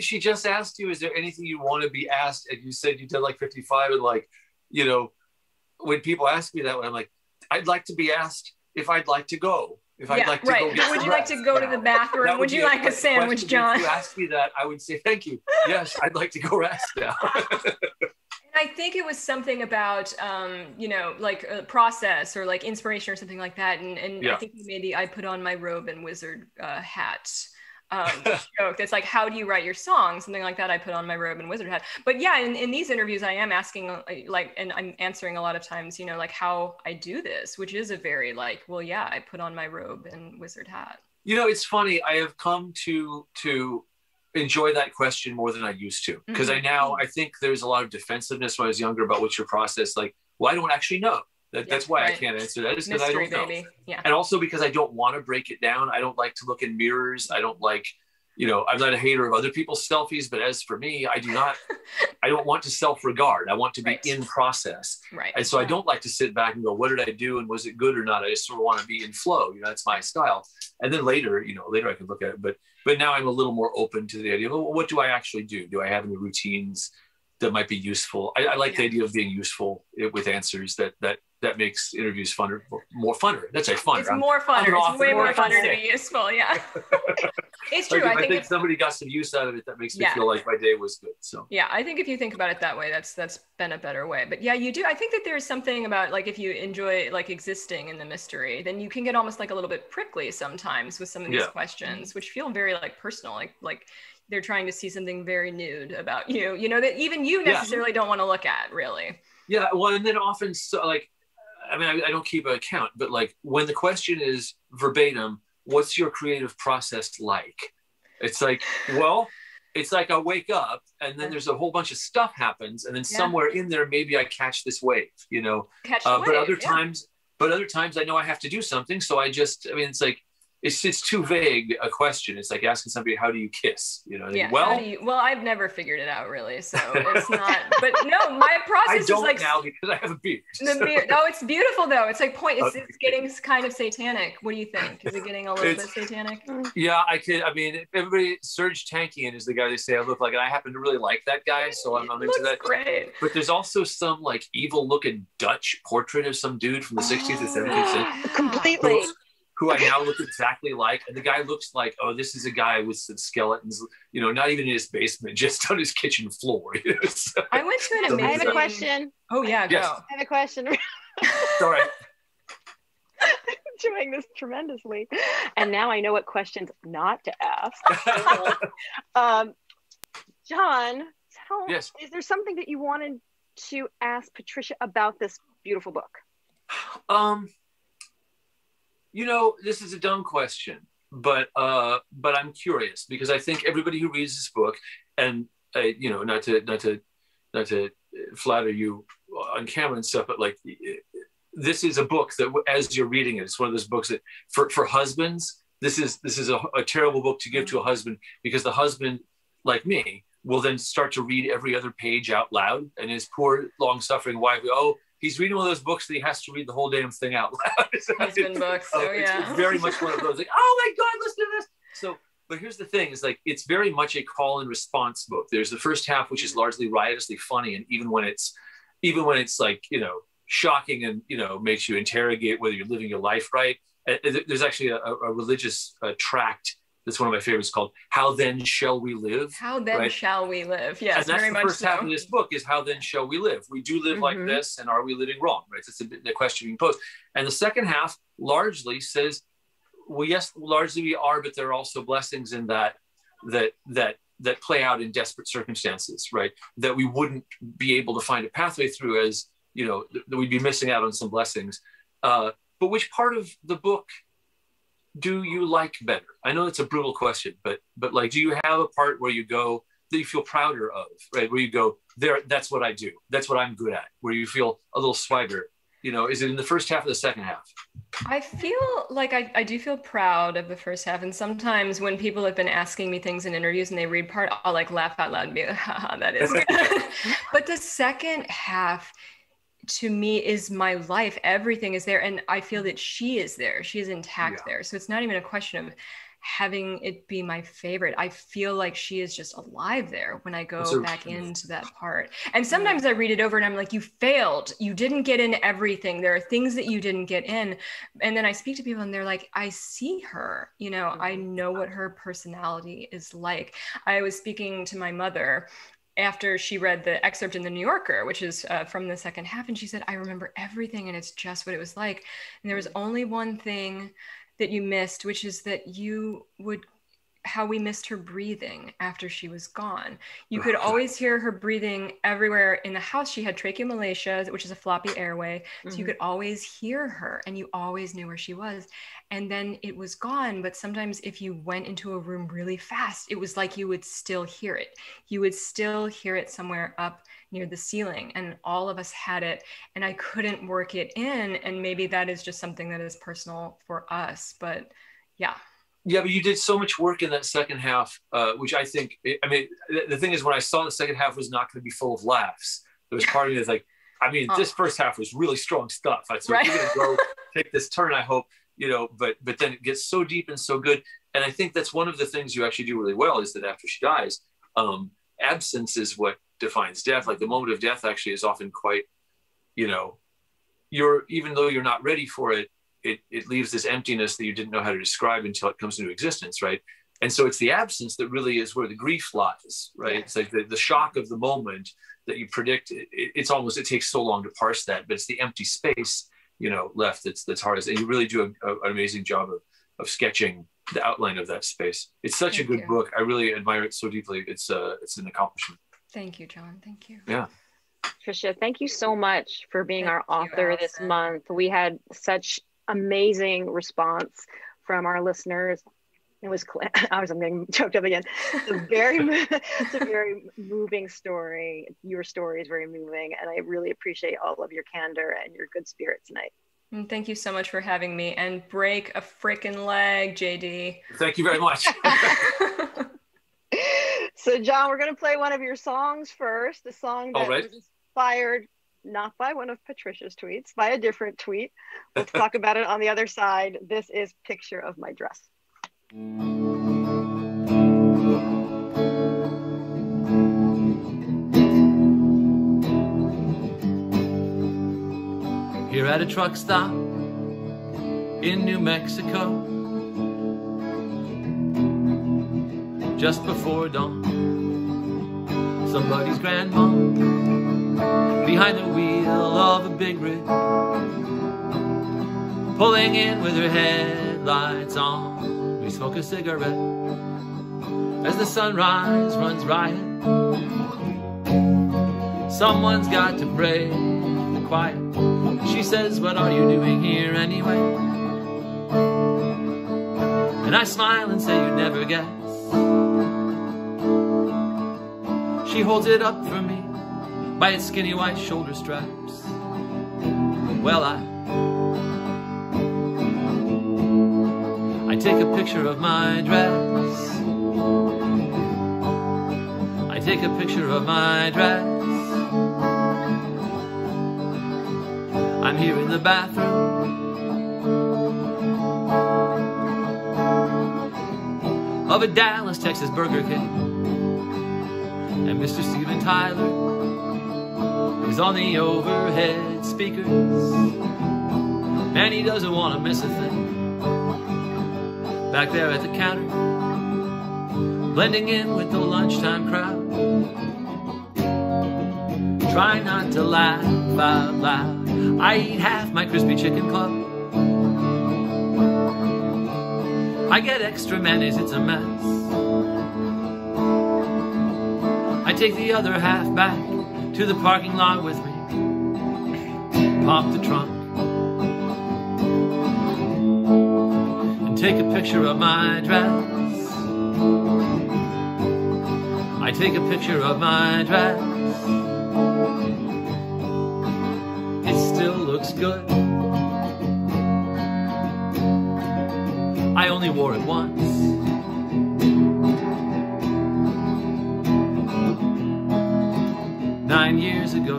S4: She just asked you, "Is there anything you want to be asked?" And you said you did like fifty-five, and like, you know, when people ask me that, I'm like, I'd like to be asked if I'd like to go. If I'd
S9: yeah,
S4: like to
S9: right.
S4: go get
S9: would you like to go to the bathroom?
S4: That
S9: Would you like a
S4: question.
S9: sandwich, John?
S4: If you asked me that, I would say thank you. Yes, I'd like to go rest now.
S9: I think it was something about, um, you know, like a process or like inspiration or something like that. And, and I think you made the I put on my robe and wizard uh, hat um, joke. That's like, how do you write your song? Something like that. I put on my robe and wizard hat. But yeah, in, in these interviews, I am asking, uh, like, and I'm answering a lot of times, you know, like how I do this, which is a very like, well, yeah, I put on my robe and wizard hat.
S4: You know, it's funny. I have come to to enjoy that question more than I used to because I
S9: Mm-hmm.
S4: now I think there's a lot of defensiveness when I was younger about what's your process. Like, well, I don't actually know. That, that's why I can't answer that. Is because I don't know.
S9: baby. Yeah.
S4: and also because I don't want to break it down. I don't like to look in mirrors. I don't like, you know, I'm not a hater of other people's selfies, but as for me, I do not, I don't want to self-regard. I want to be
S9: Right.
S4: in process.
S9: Right.
S4: And so I don't like to sit back and go, what did I do? And was it good or not? I just sort of want to be in flow. You know, that's my style. And then later, you know, later I can look at it. But but now I'm a little more open to the idea of well, what do I actually do? Do I have any routines that might be useful? I, I like the idea of being useful with answers that that that makes interviews funner, more funner. That's a funner.
S9: It's
S4: I'm-
S9: more funner. It's way more funner to be useful. Yeah. it's
S4: Like,
S9: true.
S4: if
S9: I think
S4: somebody got some use out of it, that makes me
S9: Yeah.
S4: feel like my day was good. So
S9: Yeah, I think if you think about it that way, that's that's been a better way. But yeah, you do. I think that there's something about like if you enjoy like existing in the mystery, then you can get almost like a little bit prickly sometimes with some of these
S4: Yeah.
S9: questions, which feel very like personal, like like they're trying to see something very nude about you, you know, that even you
S4: Yeah.
S9: necessarily don't want to look at, really.
S4: Yeah, well, and then often, so like, I mean, I, I don't keep an account, but like when the question is verbatim, what's your creative process like? It's like, well, it's like I wake up and then there's a whole bunch of stuff happens, and then
S9: Yeah.
S4: somewhere in there, maybe I catch this wave, you know. Uh, but other
S9: yeah.
S4: times, but other times I know I have to do something, so I just, I mean, it's like. It's, it's too vague a question. It's like asking somebody, "How do you kiss?" You know.
S9: Yeah.
S4: well,
S9: you, well, I've never figured it out really, so it's not. But no, my process
S4: I
S9: is
S4: don't
S9: like
S4: now because I have a beard.
S9: The
S4: so-
S9: beard. Oh, it's beautiful though. It's like point. It's,
S4: Okay.
S9: it's getting kind of satanic. What do you think? Is it getting a little
S4: It's-
S9: bit satanic?
S4: Yeah, I could. I mean, everybody. Serj Tankian is the guy they say I look like, and I happen to really like that guy, so I'm, I'm into that.
S9: great.
S4: But there's also some like evil-looking Dutch portrait of some dude from the 16th or 17th century
S8: Completely.
S4: Who, who I now look exactly like, and the guy looks like, oh, this is a guy with some skeletons. You know, not even in his basement, just on his kitchen floor. You know, so,
S9: I went to an
S4: So-
S9: amazing.
S6: I have a question.
S9: Oh yeah,
S4: Yes.
S9: go.
S6: I have a question.
S4: sorry.
S8: Enjoying this tremendously. And now I know what questions not to ask. um, John, tell,
S4: Yes.
S8: is there something that you wanted to ask Patricia about this beautiful book?
S4: Um, you know, this is a dumb question, but uh, but I'm curious because I think everybody who reads this book, and uh, you know, not to not to not to flatter you on camera and stuff, but like this is a book that as you're reading it, it's one of those books that for for husbands, this is this is a, a terrible book to give to a husband because the husband, like me, will then start to read every other page out loud, and his poor long suffering wife, oh he's reading one of those books that he has to read the whole damn thing out loud.
S9: Husband books. So,
S4: it's,
S9: yeah.
S4: it's very much one of those like, oh my God, listen to this. So, but here's the thing: is like it's very much a call and response book. There's the first half, which is largely riotously funny, and even when it's even when it's like you know shocking and you know makes you interrogate whether you're living your life right. uh, There's actually a, a religious uh, tract that's one of my favorites called "How Then Shall We Live."
S9: How then
S4: right?
S9: shall we live? Yes,
S4: and that's
S9: very
S4: the first
S9: so.
S4: half of this book is how then shall we live? We do live like
S9: Mhm.
S4: this, and are we living wrong? Right? That's the, the question being posed. And the second half largely says, well, yes, largely we are, but there are also blessings in that that that that play out in desperate circumstances, right? That we wouldn't be able to find a pathway through as you know that we'd be missing out on some blessings. Uh, but which part of the book do you like better? I know it's a brutal question, but but like, do you have a part where you go that you feel prouder of, right? Where you go, there, that's what I do. That's what I'm good at. Where you feel a little swagger. You know, is it in the first half or the second half?
S9: I feel like I, I do feel proud of the first half. And sometimes when people have been asking me things in interviews and they read part, I'll like laugh out loud and be like, haha, that is but the second half to me is my life. Everything is there. And I feel mm-hmm. that she is there. She is intact
S4: Yeah.
S9: there. So it's not even a question of having it be my favorite. I feel like she is just alive there when I go back into that part. And sometimes I read it over and I'm like, you failed. You didn't get in everything. There are things that you didn't get in. And then I speak to people and they're like, I see her. You know, I mm-hmm. know what her personality is like. I was speaking to my mother after she read the excerpt in the New Yorker, which is uh, from the second half, and she said, I remember everything and it's just what it was like. And there was only one thing that you missed, which is that you would how we missed her breathing after she was gone. You could always hear her breathing everywhere in the house. She had tracheomalacia, which is a floppy airway. So you
S6: Mhm.
S9: could always hear her and you always knew where she was. And then it was gone. But sometimes if you went into a room really fast, it was like you would still hear it. You would still hear it somewhere up near the ceiling. And all of us had it. And I couldn't work it in. And maybe that is just something that is personal for us. But yeah.
S4: Yeah, but you did so much work in that second half, uh, which I think. I mean, the, thing is, when I saw the second half was not going to be full of laughs, there was part of me that's like, I mean,
S9: Oh.
S4: this first half was really strong stuff. I so
S9: Right.
S4: you're going to go take this turn. I hope you know, but but then it gets so deep and so good. And I think that's one of the things you actually do really well is that after she dies, um, absence is what defines death. Like the moment of death actually is often quite, you know, you're even though you're not ready for it, it it leaves this emptiness that you didn't know how to describe until it comes into existence, right? And so it's the absence that really is where the grief lies, right?
S9: Yeah.
S4: It's like the, the shock of the moment that you predict. It, it's almost it takes so long to parse that, but it's the empty space, you know, left that's that's hardest. And you really do a, a- an amazing job of of sketching the outline of that space. It's such
S9: Thank
S4: a good
S9: you.
S4: book. I really admire it so deeply. It's uh it's an accomplishment.
S9: Thank you, John. Thank you.
S4: Yeah.
S8: Trisha, thank you so much for being our
S9: Thank you,
S8: author this month. We had such amazing response from our listeners. It was, cl- I was, I'm getting choked up again. It's a very, it's a very moving story. Your story is very moving, and I really appreciate all of your candor and your good spirit tonight.
S9: And thank you so much for having me. And break a freaking leg, JD.
S4: Thank you very much.
S8: So, John, we're going to play one of your songs first. The song that
S4: right.
S8: was inspired not by one of Patricia's tweets, by a different tweet. Let's talk about it on the other side. This is Picture of My Dress.
S10: Here at a truck stop in New Mexico, just before dawn, somebody's grandma behind the wheel of a big rig, pulling in with her headlights on. We smoke a cigarette as the sunrise runs riot. Someone's got to break the quiet. She says, What are you doing here anyway? And I smile and say, You'd never guess. She holds it up for me by its skinny white shoulder straps. Well, I. I take a picture of my dress. I take a picture of my dress. I'm here in the bathroom of a Dallas, Texas Burger King. And Mr. Steven Tyler is on the overhead speakers. Man, he doesn't want to miss a thing. Back there at the counter, blending in with the lunchtime crowd. Try not to laugh out loud. I eat half my crispy chicken club. I get extra mayonnaise, it's a mess. I take the other half back to the parking lot with me. Pop the trunk. And take a picture of my dress. I take a picture of my dress. It still looks good. I only wore it once. Nine years ago.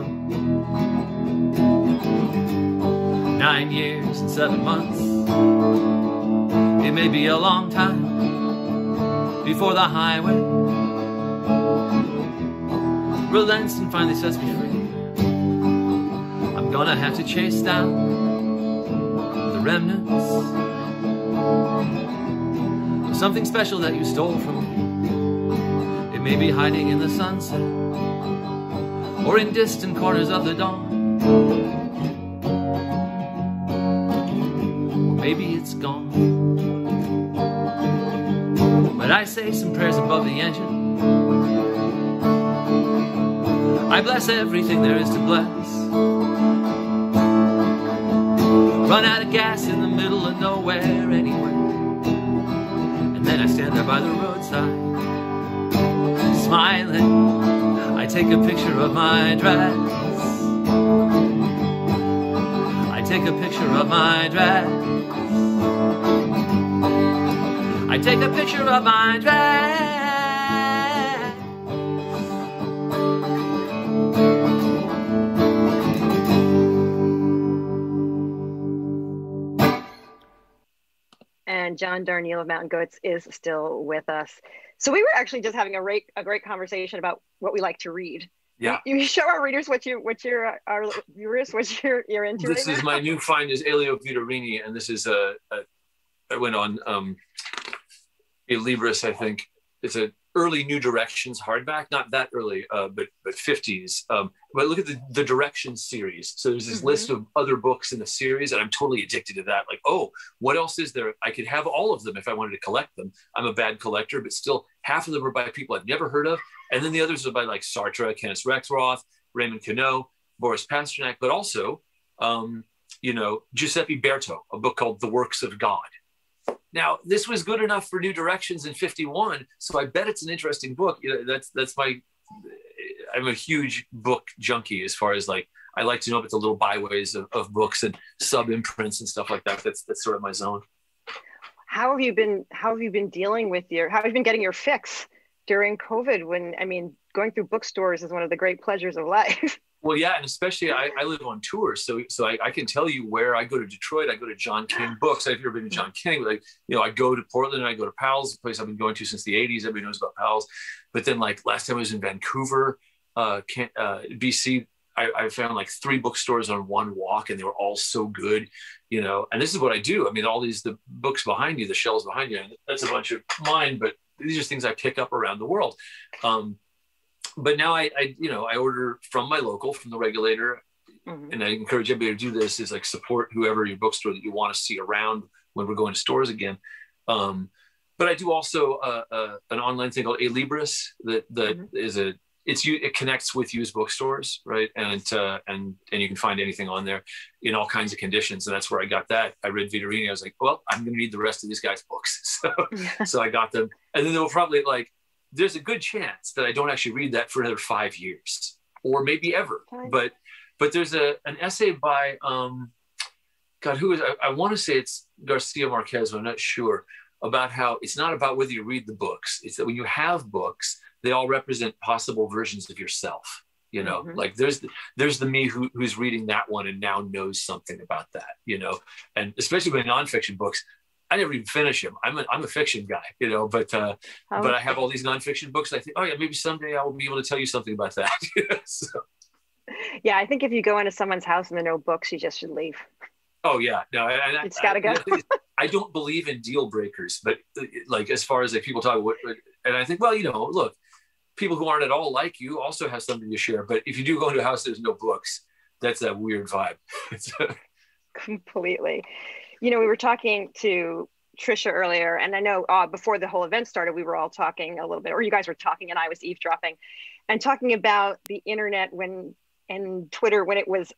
S10: Nine years and seven months. It may be a long time before the highway relents and finally sets me free. I'm gonna have to chase down the remnants of something special that you stole from me. It may be hiding in the sunset or in distant corners of the dawn. Maybe it's gone. But I say some prayers above the engine. I bless everything there is to bless. Run out of gas in the middle of nowhere anyway. And then I stand there by the roadside, smiling. Take a picture of my dress. I take a picture of my dress. I take a picture of my dress.
S8: and John Darnielle of Mountain Goats is still with us. So we were actually just having a great a great conversation about what we like to read.
S4: Yeah.
S8: You, you show our readers what you what your our viewers what you're you're into.
S4: This
S8: right
S4: is
S8: now?
S4: my new find is Elio Vittorini, and this is a, a I went on um Alibris, I think. It's a early New Directions hardback, not that early, uh, but but 50s. Um, but look at the, the Directions series. So there's this
S8: Mhm.
S4: list of other books in the series, and I'm totally addicted to that. Like, oh, what else is there? I could have all of them if I wanted to collect them. I'm a bad collector, but still, half of them are by people I've never heard of, and then the others are by like Sartre, Kenneth Rexroth, Raymond Queneau, Boris Pasternak, but also, um, you know, Giuseppe Berto, a book called The Works of God. Now, this was good enough for New Directions in '51, so I bet it's an interesting book. That's that's my. I'm a huge book junkie as far as like I like to know about the little byways of, of books and sub imprints and stuff like that. That's that's sort of my zone.
S8: how have you been how have you been dealing with your how have you been getting your fix during COVID when I mean going through bookstores is one of the great pleasures of life.
S4: Well, yeah, and especially I, I live on tour, so so I, I can tell you where I go to Detroit. I go to John King Books. I've never been to John King, but like you know, I go to Portland and I go to Powell's, a place I've been going to since the '80s. Everybody knows about Powell's. But then, like last time I was in Vancouver, uh, can, uh, BC, I, I found like three bookstores on one walk, and they were all so good, you know. And this is what I do. I mean, all these the books behind you, the shelves behind you, and that's a bunch of mine, but these are things I pick up around the world. Um, but now I, I, you know, I order from my local, from the regulator,
S8: Mhm.
S4: and I encourage everybody to do this. Is like support whoever your bookstore that you want to see around when we're going to stores again. Um, but I do also uh, uh, an online thing called Alibris that that is a it's you it connects with used bookstores, right? And uh, and and you can find anything on there in all kinds of conditions. And that's where I got that. I read Vittorini. I was like, well, I'm going to read the rest of these guys' books. So so I got them, and then they were probably like, there's a good chance that I don't actually read that for another five years or maybe ever.
S8: Fine.
S4: But but there's a an essay by um, God, who is I, I want to say it's Garcia Marquez, but I'm not sure about how it's not about whether you read the books. It's that when you have books, they all represent possible versions of yourself. you know
S8: Mhm.
S4: like there's the, there's the me who, who's reading that one and now knows something about that you know and especially with nonfiction books i never even finish them i'm a, I'm a fiction guy you know but uh
S8: How-
S4: but i have all these nonfiction books i think oh yeah maybe someday i will be able to tell you something about that so,
S8: Yeah, I think if you go into someone's house and there are no books, you just should leave.
S4: oh yeah no and
S8: It's gotta
S4: I-
S8: go.
S4: I don't believe in deal breakers, but like as far as like people talk, what, and I think, well, you know, look, people who aren't at all like you also have something to share. But if you do go into a house, there's no books. That's that weird vibe.
S8: Completely. You know, we were talking to Trisha earlier, and I know uh, before the whole event started, we were all talking a little bit, or you guys were talking, and I was eavesdropping, and talking about the internet when and Twitter when it was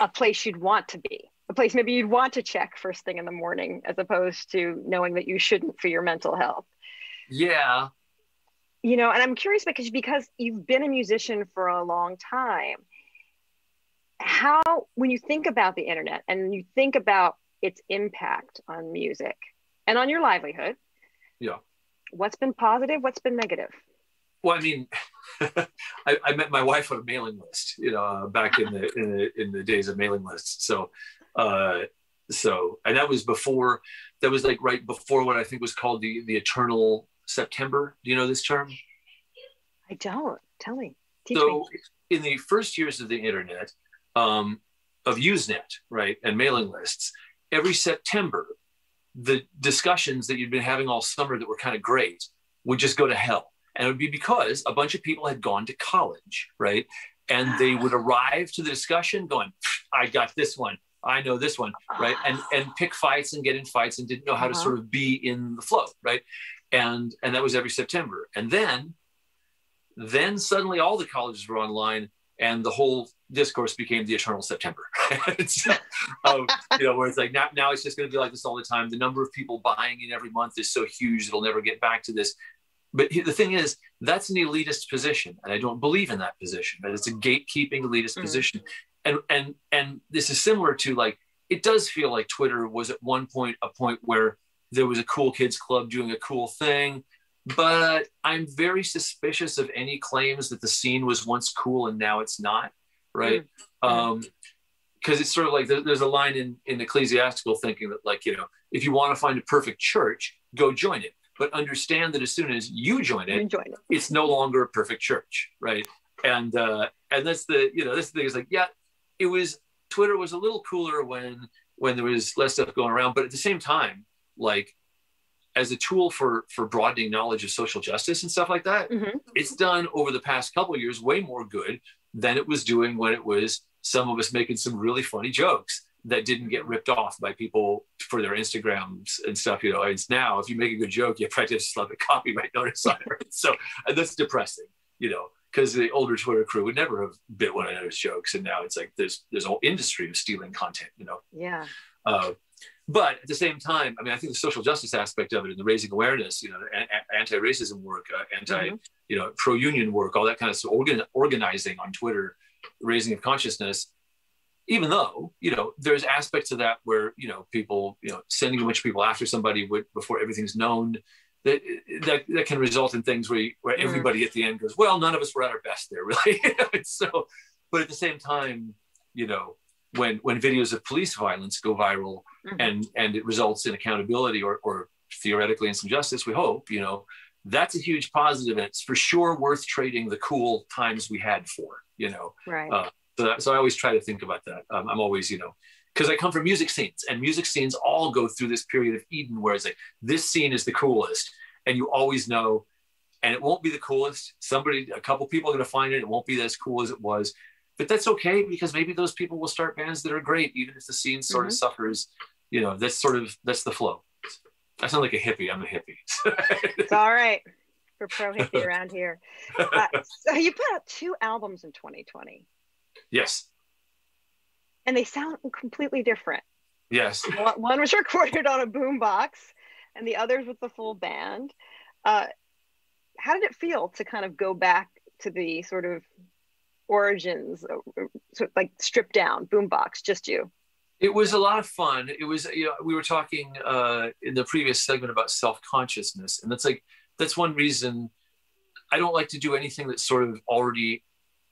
S8: a place you'd want to be, a place maybe you'd want to check first thing in the morning, as opposed to knowing that you shouldn't for your mental health.
S4: yeah,
S8: You know, and I'm curious because because you've been a musician for a long time. How, when you think about the internet and you think about its impact on music and on your livelihood,
S4: yeah.
S8: what's been positive? What's been negative?
S4: Well, I mean, I, I met my wife on a mailing list, you know, uh, back in the, in the in the days of mailing lists. So, uh, so, and that was before. That was like right before what I think was called the the Eternal September. Do you know this term?
S8: I don't. Tell me. Teach
S4: so
S8: me.
S4: in the first years of the internet um, of usenet right and mailing lists every september the discussions that you'd been having all summer that were kind of great would just go to hell. And it would be because a bunch of people had gone to college right? And they would arrive to the discussion going i got this one. I know this one right? And and pick fights and get in fights and didn't know how to
S8: Uh-huh.
S4: sort of be in the flow right? And and that was every september. And then then suddenly all the colleges were online and the whole discourse became the eternal september. It's, um, you know where it's like now, now it's just going to be like this all the time. The number of people buying in every month is so huge it'll never get back to this. But the thing is that's an elitist position and i don't believe in that position but it's a gatekeeping elitist
S8: Mhm.
S4: position. And and and this is similar to like it does feel like twitter was at one point a point where there was a cool kids club doing a cool thing but i'm very suspicious of any claims that the scene was once cool and now it's not right um because it's sort of like there's a line in in ecclesiastical thinking that like you know if you want to find a perfect church go join it but understand that as soon as you join it
S8: You join it.
S4: it's no longer a perfect church, right? And uh, and that's the you know this thing is like yeah, it was Twitter was a little cooler when when there was less stuff going around, but at the same time, like as a tool for for broadening knowledge of social justice and stuff like that,
S8: Mhm.
S4: it's done over the past couple of years way more good than it was doing when it was some of us making some really funny jokes that didn't get ripped off by people for their Instagrams and stuff. You know, it's now if you make a good joke, you probably just slap a copyright notice on it. So and that's depressing, you know, because the older Twitter crew would never have bit one another's jokes, and now it's like there's there's a whole industry of stealing content, you know.
S8: Yeah.
S4: Uh, but at the same time, I mean, I think the social justice aspect of it and the raising awareness, you know, anti-racism work, uh, anti,
S8: Mhm.
S4: You know, pro-union work, all that kind of stuff, organ- organizing on Twitter, raising of consciousness. Even though, you know, there's aspects of that where, you know, people, you know, sending a bunch of people after somebody with, before everything's known, that, that that can result in things where you, where
S8: Mm.
S4: everybody at the end goes, well, none of us were at our best there, really. so, but at the same time, you know, when when videos of police violence go viral
S8: Mhm.
S4: and and it results in accountability or, or theoretically in some justice we hope you know that's a huge positive and it's for sure worth trading the cool times we had for you know?
S8: Right.
S4: uh, so, that, so i always try to think about that. Um, i'm always you know because i come from music scenes and music scenes all go through this period of eden where it's like this scene is the coolest and you always know and it won't be the coolest. Somebody a couple people are going to find it it won't be as cool as it was. But that's okay because maybe those people will start bands that are great even if the scene sort of
S8: Mhm.
S4: suffers you know that's sort of that's the flow i sound like a hippie i'm a hippie
S8: It's all right. We're pro hippie around here. Uh, so you put out two albums in 2020,
S4: yes
S8: and they sound completely different.
S4: yes
S8: One was recorded on a boombox, and the others with the full band. Uh, how did it feel to kind of go back to the sort of origins, uh, sort of like stripped down boombox, just you?
S4: It was a lot of fun. It was, you know, we were talking uh, in the previous segment about self consciousness, and that's like that's one reason I don't like to do anything that's sort of already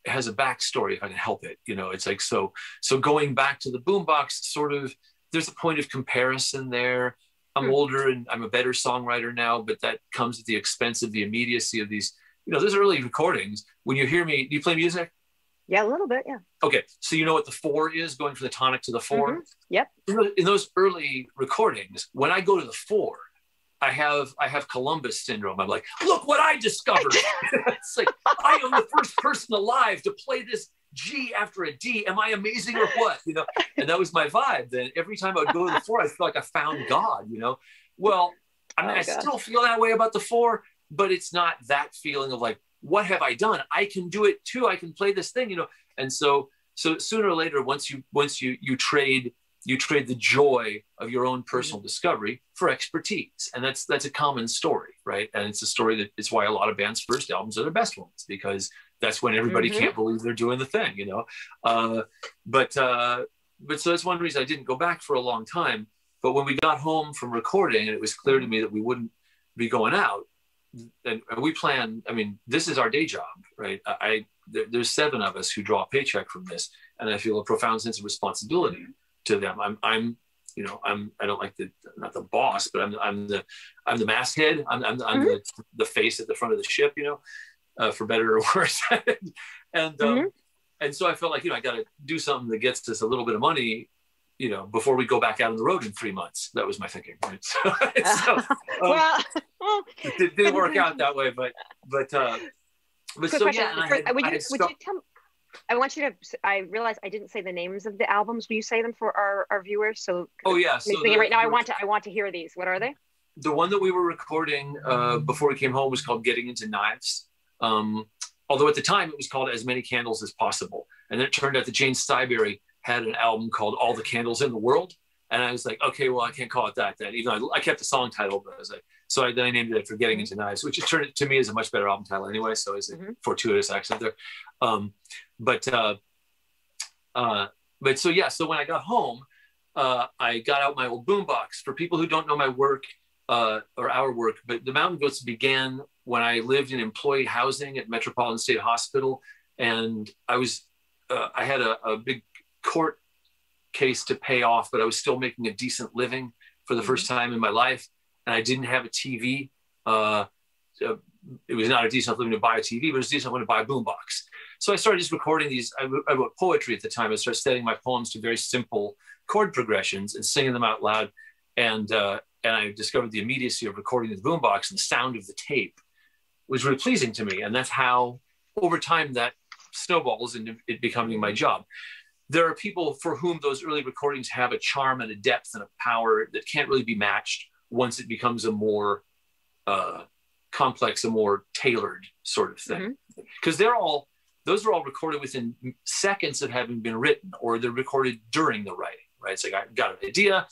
S4: has a backstory if I can help it. You know, it's like so so going back to the boombox, sort of there's a point of comparison there. I'm
S8: Hmm.
S4: older and I'm a better songwriter now, but that comes at the expense of the immediacy of these, you know, those early recordings. When you hear me, do you play music?
S8: Yeah, a little bit. Yeah.
S4: Okay, so you know what the four is, going from the tonic to the 4
S8: Mhm. Yep.
S4: In, those, in those early recordings, when I go to the four, I have I have Columbus syndrome. I'm like, look what I discovered. it's like I am the first person alive to play this G after a D. Am I amazing or what? You know, and that was my vibe. Then every time I would go to the four, I feel like I found God. You know, well, I mean,
S8: Oh,
S4: I
S8: God.
S4: still feel that way about the four, but it's not that feeling of like, what have I done? I can do it too. I can play this thing. You know, and so so sooner or later, once you once you you trade you trade the joy of your own personal discovery for expertise and that's that's a common story right and it's a story that it's why a lot of bands first albums are the best ones because that's when everybody
S8: Mhm.
S4: can't believe they're doing the thing you know uh, but uh, but so that's one reason i didn't go back for a long time but when we got home from recording and it was clear to me that we wouldn't be going out and we plan i mean this is our day job right? I there, there's seven of us who draw a paycheck from this and i feel a profound sense of responsibility to them. I'm i'm you know i'm i don't like the not the boss but i'm i'm the i'm the masthead. I'm, I'm, I'm the, the face at the front of the ship you know uh, for better or worse. And um,
S8: Mhm.
S4: and so i felt like you know i got to do something that gets us a little bit of money you know before we go back out on the road in three months that was my thinking right? so, so, um,
S8: well,
S4: it didn't work out that way, but but uh, but so
S8: question.
S4: yeah, I
S8: First,
S4: had,
S8: would you, would
S4: stuff-
S8: you tell? I want you to. I realize I didn't say the names of the albums. Will you say them for our, our viewers? So
S4: oh yeah, so the,
S8: right now. I want to. I want to hear these. What are they?
S4: the one that we were recording uh, before we came home was called "Getting Into Knives." Um, although at the time it was called "As Many Candles as Possible," and then it turned out that Jane Siberry had an album called "All the Candles in the World," and I was like, okay, well, I can't call it that. Then even though I, I kept the song title, but I was like, so I, then I named it for "Getting Into Knives," which it turned to me as a much better album title anyway. So it's a
S8: Mhm.
S4: fortuitous accident there. Um, but uh, uh, but so yeah, so when I got home, uh, I got out my old boombox. For people who don't know my work uh, or our work, but the Mountain Goats began when I lived in employee housing at Metropolitan State Hospital, and I was uh, I had a, a big court case to pay off, but I was still making a decent living for the first time in my life, and I didn't have a TV. Uh, uh, it was not a decent living to buy a TV, but it was decent living to buy a boombox. So I started just recording these. I, wrote- I wrote poetry at the time. I started setting my poems to very simple chord progressions and singing them out loud. And uh, and I discovered the immediacy of recording the boombox and the sound of the tape was really pleasing to me. And that's how, over time, that snowballs into it becoming my job. There are people for whom those early recordings have a charm and a depth and a power that can't really be matched once it becomes a more uh, complex, a more tailored sort of thing. Because they're all those are all recorded within seconds of having been written, or they're recorded during the writing. Right? It's like I got an idea,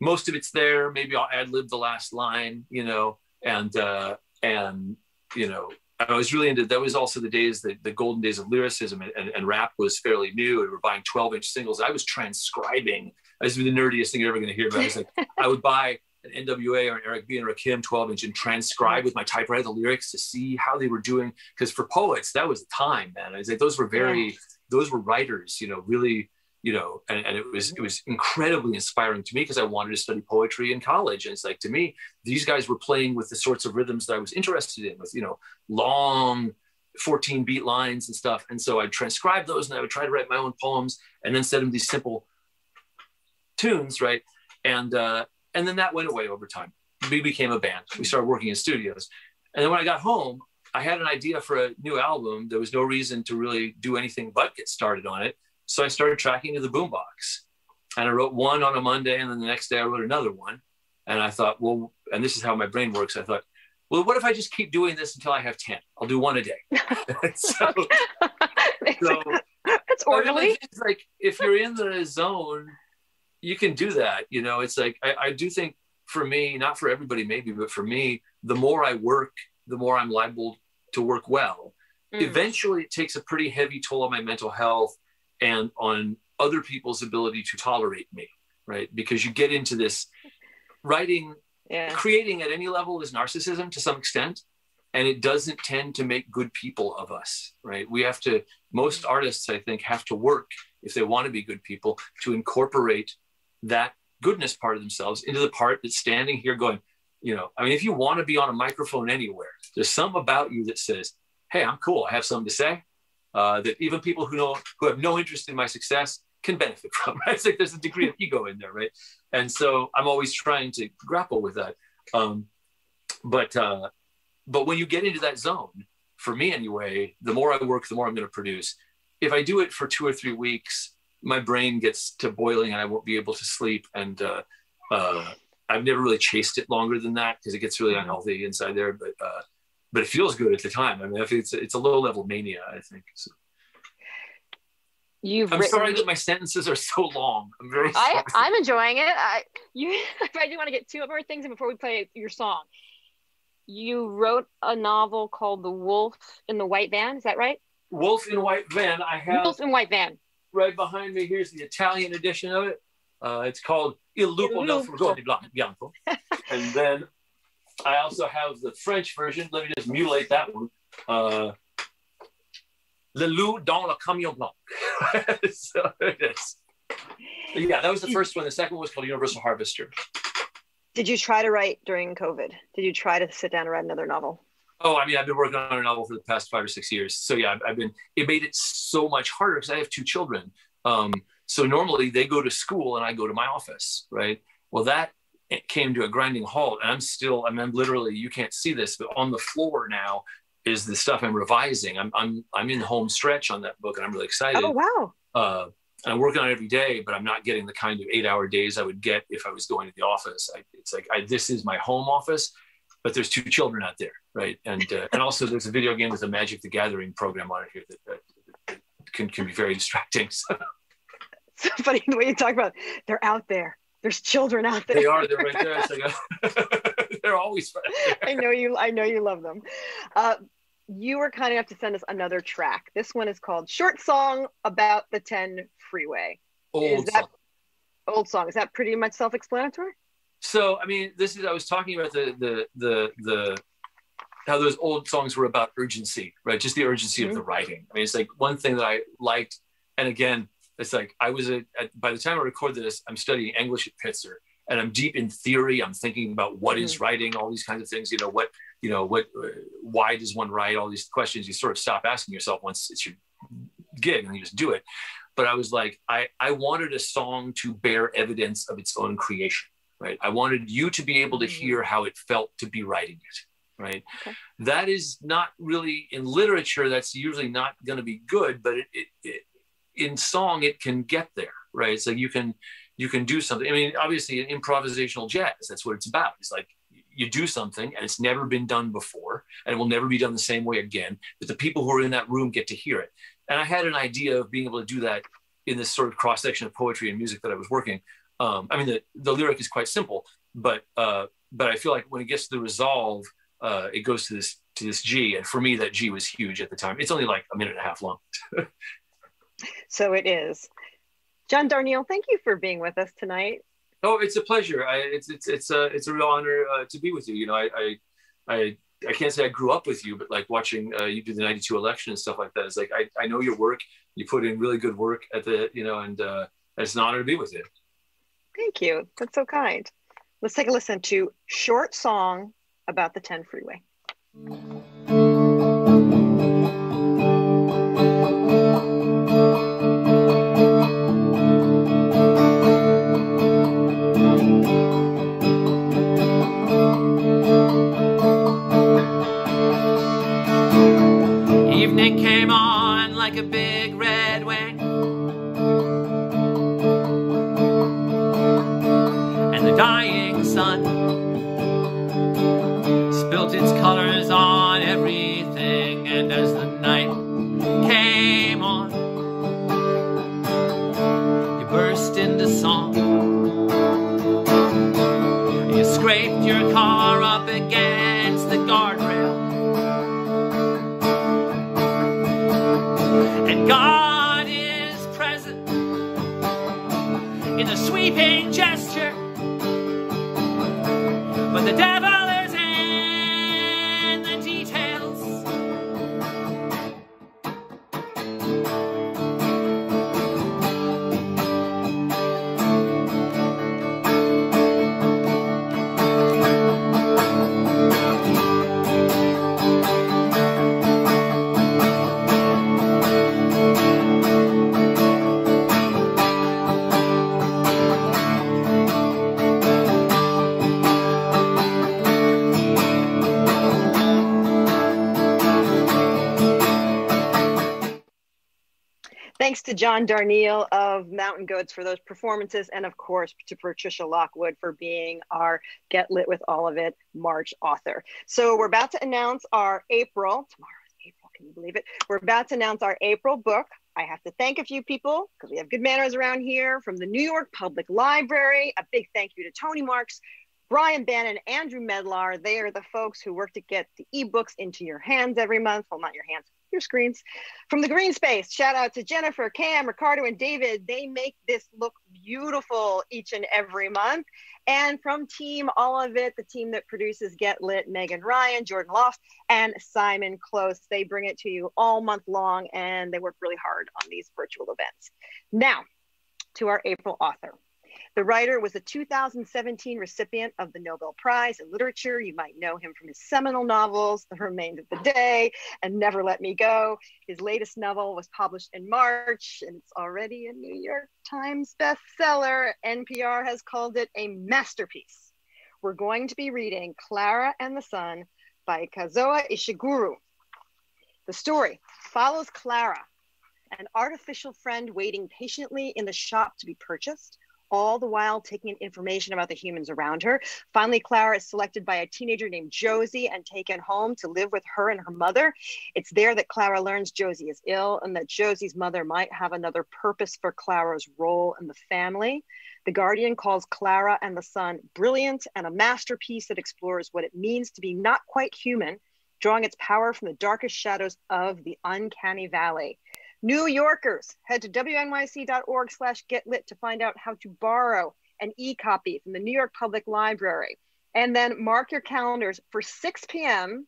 S4: most of it's there. Maybe I'll ad lib the last line, you know, and uh, and you know, I was really into. That was also the days that the golden days of lyricism and, and, and rap was fairly new. And we were buying 12 inch singles. I was transcribing. I was the nerdiest thing you're ever going to hear about. I was like, I would buy an NWA or an Eric B and Rakim 12 inch and transcribe with my typewriter the lyrics to see how they were doing. Because for poets, that was the time, man. I was like, those were very, those were writers, you know, really, you know, and, and it was it was incredibly inspiring to me because I wanted to study poetry in college. And it's like to me, these guys were playing with the sorts of rhythms that I was interested in, with you know, long 14 beat lines and stuff. And so I'd transcribe those and I would try to write my own poems and then set them these simple tunes, right? And uh, and then that went away over time. We became a band. We started working in studios. And then when I got home, I had an idea for a new album. There was no reason to really do anything but get started on it. So I started tracking to the boombox. And I wrote one on a Monday, and then the next day I wrote another one. And I thought, well, and this is how my brain works. I thought, well, what if I just keep doing this until I have 10? I'll do one a day. so, so
S8: That's orderly.
S4: it's like if you're in the zone, you can do that. You know, it's like I, I do think for me, not for everybody maybe, but for me, the more I work, the more I'm liable to work well.
S8: Mm.
S4: Eventually, it takes a pretty heavy toll on my mental health and on other people's ability to tolerate me, right? Because you get into this writing,
S8: Yeah.
S4: creating at any level is narcissism to some extent. and it doesn't tend to make good people of us, right? We have to, most mm-hmm. artists, I think, have to work if they want to be good people to incorporate that goodness part of themselves into the part that's standing here going, you know, I mean, if you want to be on a microphone anywhere, there's some about you that says, hey, I'm cool. I have something to say. Uh, that even people who know who have no interest in my success can benefit from. Right? It's like there's a degree of ego in there, right? And so I'm always trying to grapple with that. Um, but uh, but when you get into that zone, for me anyway, the more I work, the more I'm going to produce. If I do it for two or three weeks, my brain gets to boiling and I won't be able to sleep. And uh, uh, I've never really chased it longer than that because it gets really unhealthy inside there. But uh, but it feels good at the time. I mean, I think it's it's a low level mania. I think. So.
S8: You've
S4: I'm
S8: written...
S4: sorry that my sentences are so long. I'm very sorry.
S8: I, I'm enjoying it. I you I do want to get two more things in before we play your song. You wrote a novel called The Wolf in the White Van. Is that right?
S4: Wolf in White Van. I have
S8: Wolf in White Van.
S4: Right behind me. Here's the Italian edition of it. Uh, it's called Il Lupo
S8: Il
S4: del
S8: Lupo.
S4: Furgone Bianco. and then I also have the French version. Let me just mutilate that one. Uh, Le Loup dans le Camion Blanc. so it is. Yeah, that was the first one. The second one was called Universal Harvester.
S8: Did you try to write during COVID? Did you try to sit down and write another novel?
S4: Oh, I mean, I've been working on a novel for the past five or six years. So yeah, I've, I've been. It made it so much harder because I have two children. Um, so normally they go to school and I go to my office, right? Well, that it came to a grinding halt, and I'm still. I mean, I'm literally. You can't see this, but on the floor now is the stuff I'm revising. I'm I'm I'm in the home stretch on that book, and I'm really excited.
S8: Oh wow!
S4: Uh, and I'm working on it every day, but I'm not getting the kind of eight-hour days I would get if I was going to the office. I, it's like I, this is my home office, but there's two children out there, right? And uh, and also there's a video game with a Magic the Gathering program on it here that, that, that can can be very distracting. So
S8: So funny the way you talk about they're out there. There's children out there.
S4: they are. They're right there. Like they're always right.
S8: I know you. I know you love them. Uh, you were kind enough to send us another track. This one is called "Short Song About the 10 Freeway."
S4: Old
S8: is that
S4: song.
S8: old song? Is that pretty much self-explanatory?
S4: So I mean, this is I was talking about the the the the how those old songs were about urgency, right? Just the urgency of the writing. I mean, it's like one thing that I liked, and again, it's like I was a at, by the time I record this, I'm studying English at Pitzer, and I'm deep in theory. I'm thinking about what is writing, all these kinds of things. You know, what you know, what uh, why does one write? All these questions you sort of stop asking yourself once it's your gig, and you just do it. But I was like, I I wanted a song to bear evidence of its own creation, right? I wanted you to be able to hear how it felt to be writing it, right? That is not really in literature. That's usually not going to be good, but it, it, it in song it can get there, right? So you can you can do something. I mean, obviously, in improvisational jazz, that's what it's about. It's like you do something and it's never been done before, and it will never be done the same way again. But the people who are in that room get to hear it. And I had an idea of being able to do that in this sort of cross section of poetry and music that I was working. Um, I mean, the, the lyric is quite simple, but uh, but I feel like when it gets to the resolve, uh, it goes to this to this G, and for me, that G was huge at the time. It's only like a minute and a half long.
S8: So it is. John Darnielle, thank you for being with us tonight.
S4: Oh, it's a pleasure. I, it's it's it's a it's a real honor uh, to be with you. You know, I, I I I can't say I grew up with you, but like watching uh, you do the '92 election and stuff like that is like I, I know your work. You put in really good work at the you know, and uh, it's an honor to be with you.
S8: Thank you. That's so kind. Let's take a listen to short song about the 10 freeway. Thanks to John Darnielle of Mountain Goats for those performances, and of course to Patricia Lockwood for being our Get Lit with All of It March author. So we're about to announce our April, tomorrow's April, can you believe it? We're about to announce our April book. I have to thank a few people because we have good manners around here from the New York Public Library. A big thank you to Tony Marx, Brian Bannon, Andrew Medlar. They are the folks who work to get the ebooks into your hands every month. Well, not your hands, your screens. From the Greene Space, shout out to Jennifer, Cam, Ricardo, and David. They make this look beautiful each and every month. And from Team All of It, the team that produces Get Lit, Megan Ryan, Jordan Loft, and Simon Close. They bring it to you all month long and they work really hard on these virtual events. Now, to our April author. The writer was a 2017 recipient of the Nobel Prize in Literature. You might know him from his seminal novels, The Remains of the Day and Never Let Me Go. His latest novel was published in March and it's already a New York Times bestseller. NPR has called it a masterpiece. We're going to be reading Clara and the Sun by Kazuo Ishiguro. The story follows Clara, an artificial friend waiting patiently in the shop to be purchased all the while taking in information about the humans around her. Finally, Clara is selected by a teenager named Josie and taken home to live with her and her mother. It's there that Clara learns Josie is ill and that Josie's mother might have another purpose for Clara's role in the family. The Guardian calls Clara and the Sun brilliant and a masterpiece that explores what it means to be not quite human, drawing its power from the darkest shadows of the uncanny valley. New Yorkers, head to wnyc.org slash getlit to find out how to borrow an e-copy from the New York Public Library. And then mark your calendars for 6 p.m.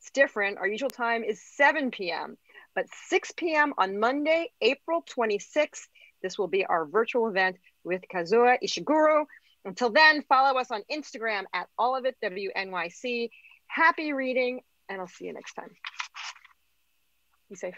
S8: It's different. Our usual time is 7 p.m. But 6 p.m. on Monday, April 26th, this will be our virtual event with Kazuo Ishiguro. Until then, follow us on Instagram at all of it WNYC. Happy reading, and I'll see you next time. Be safe.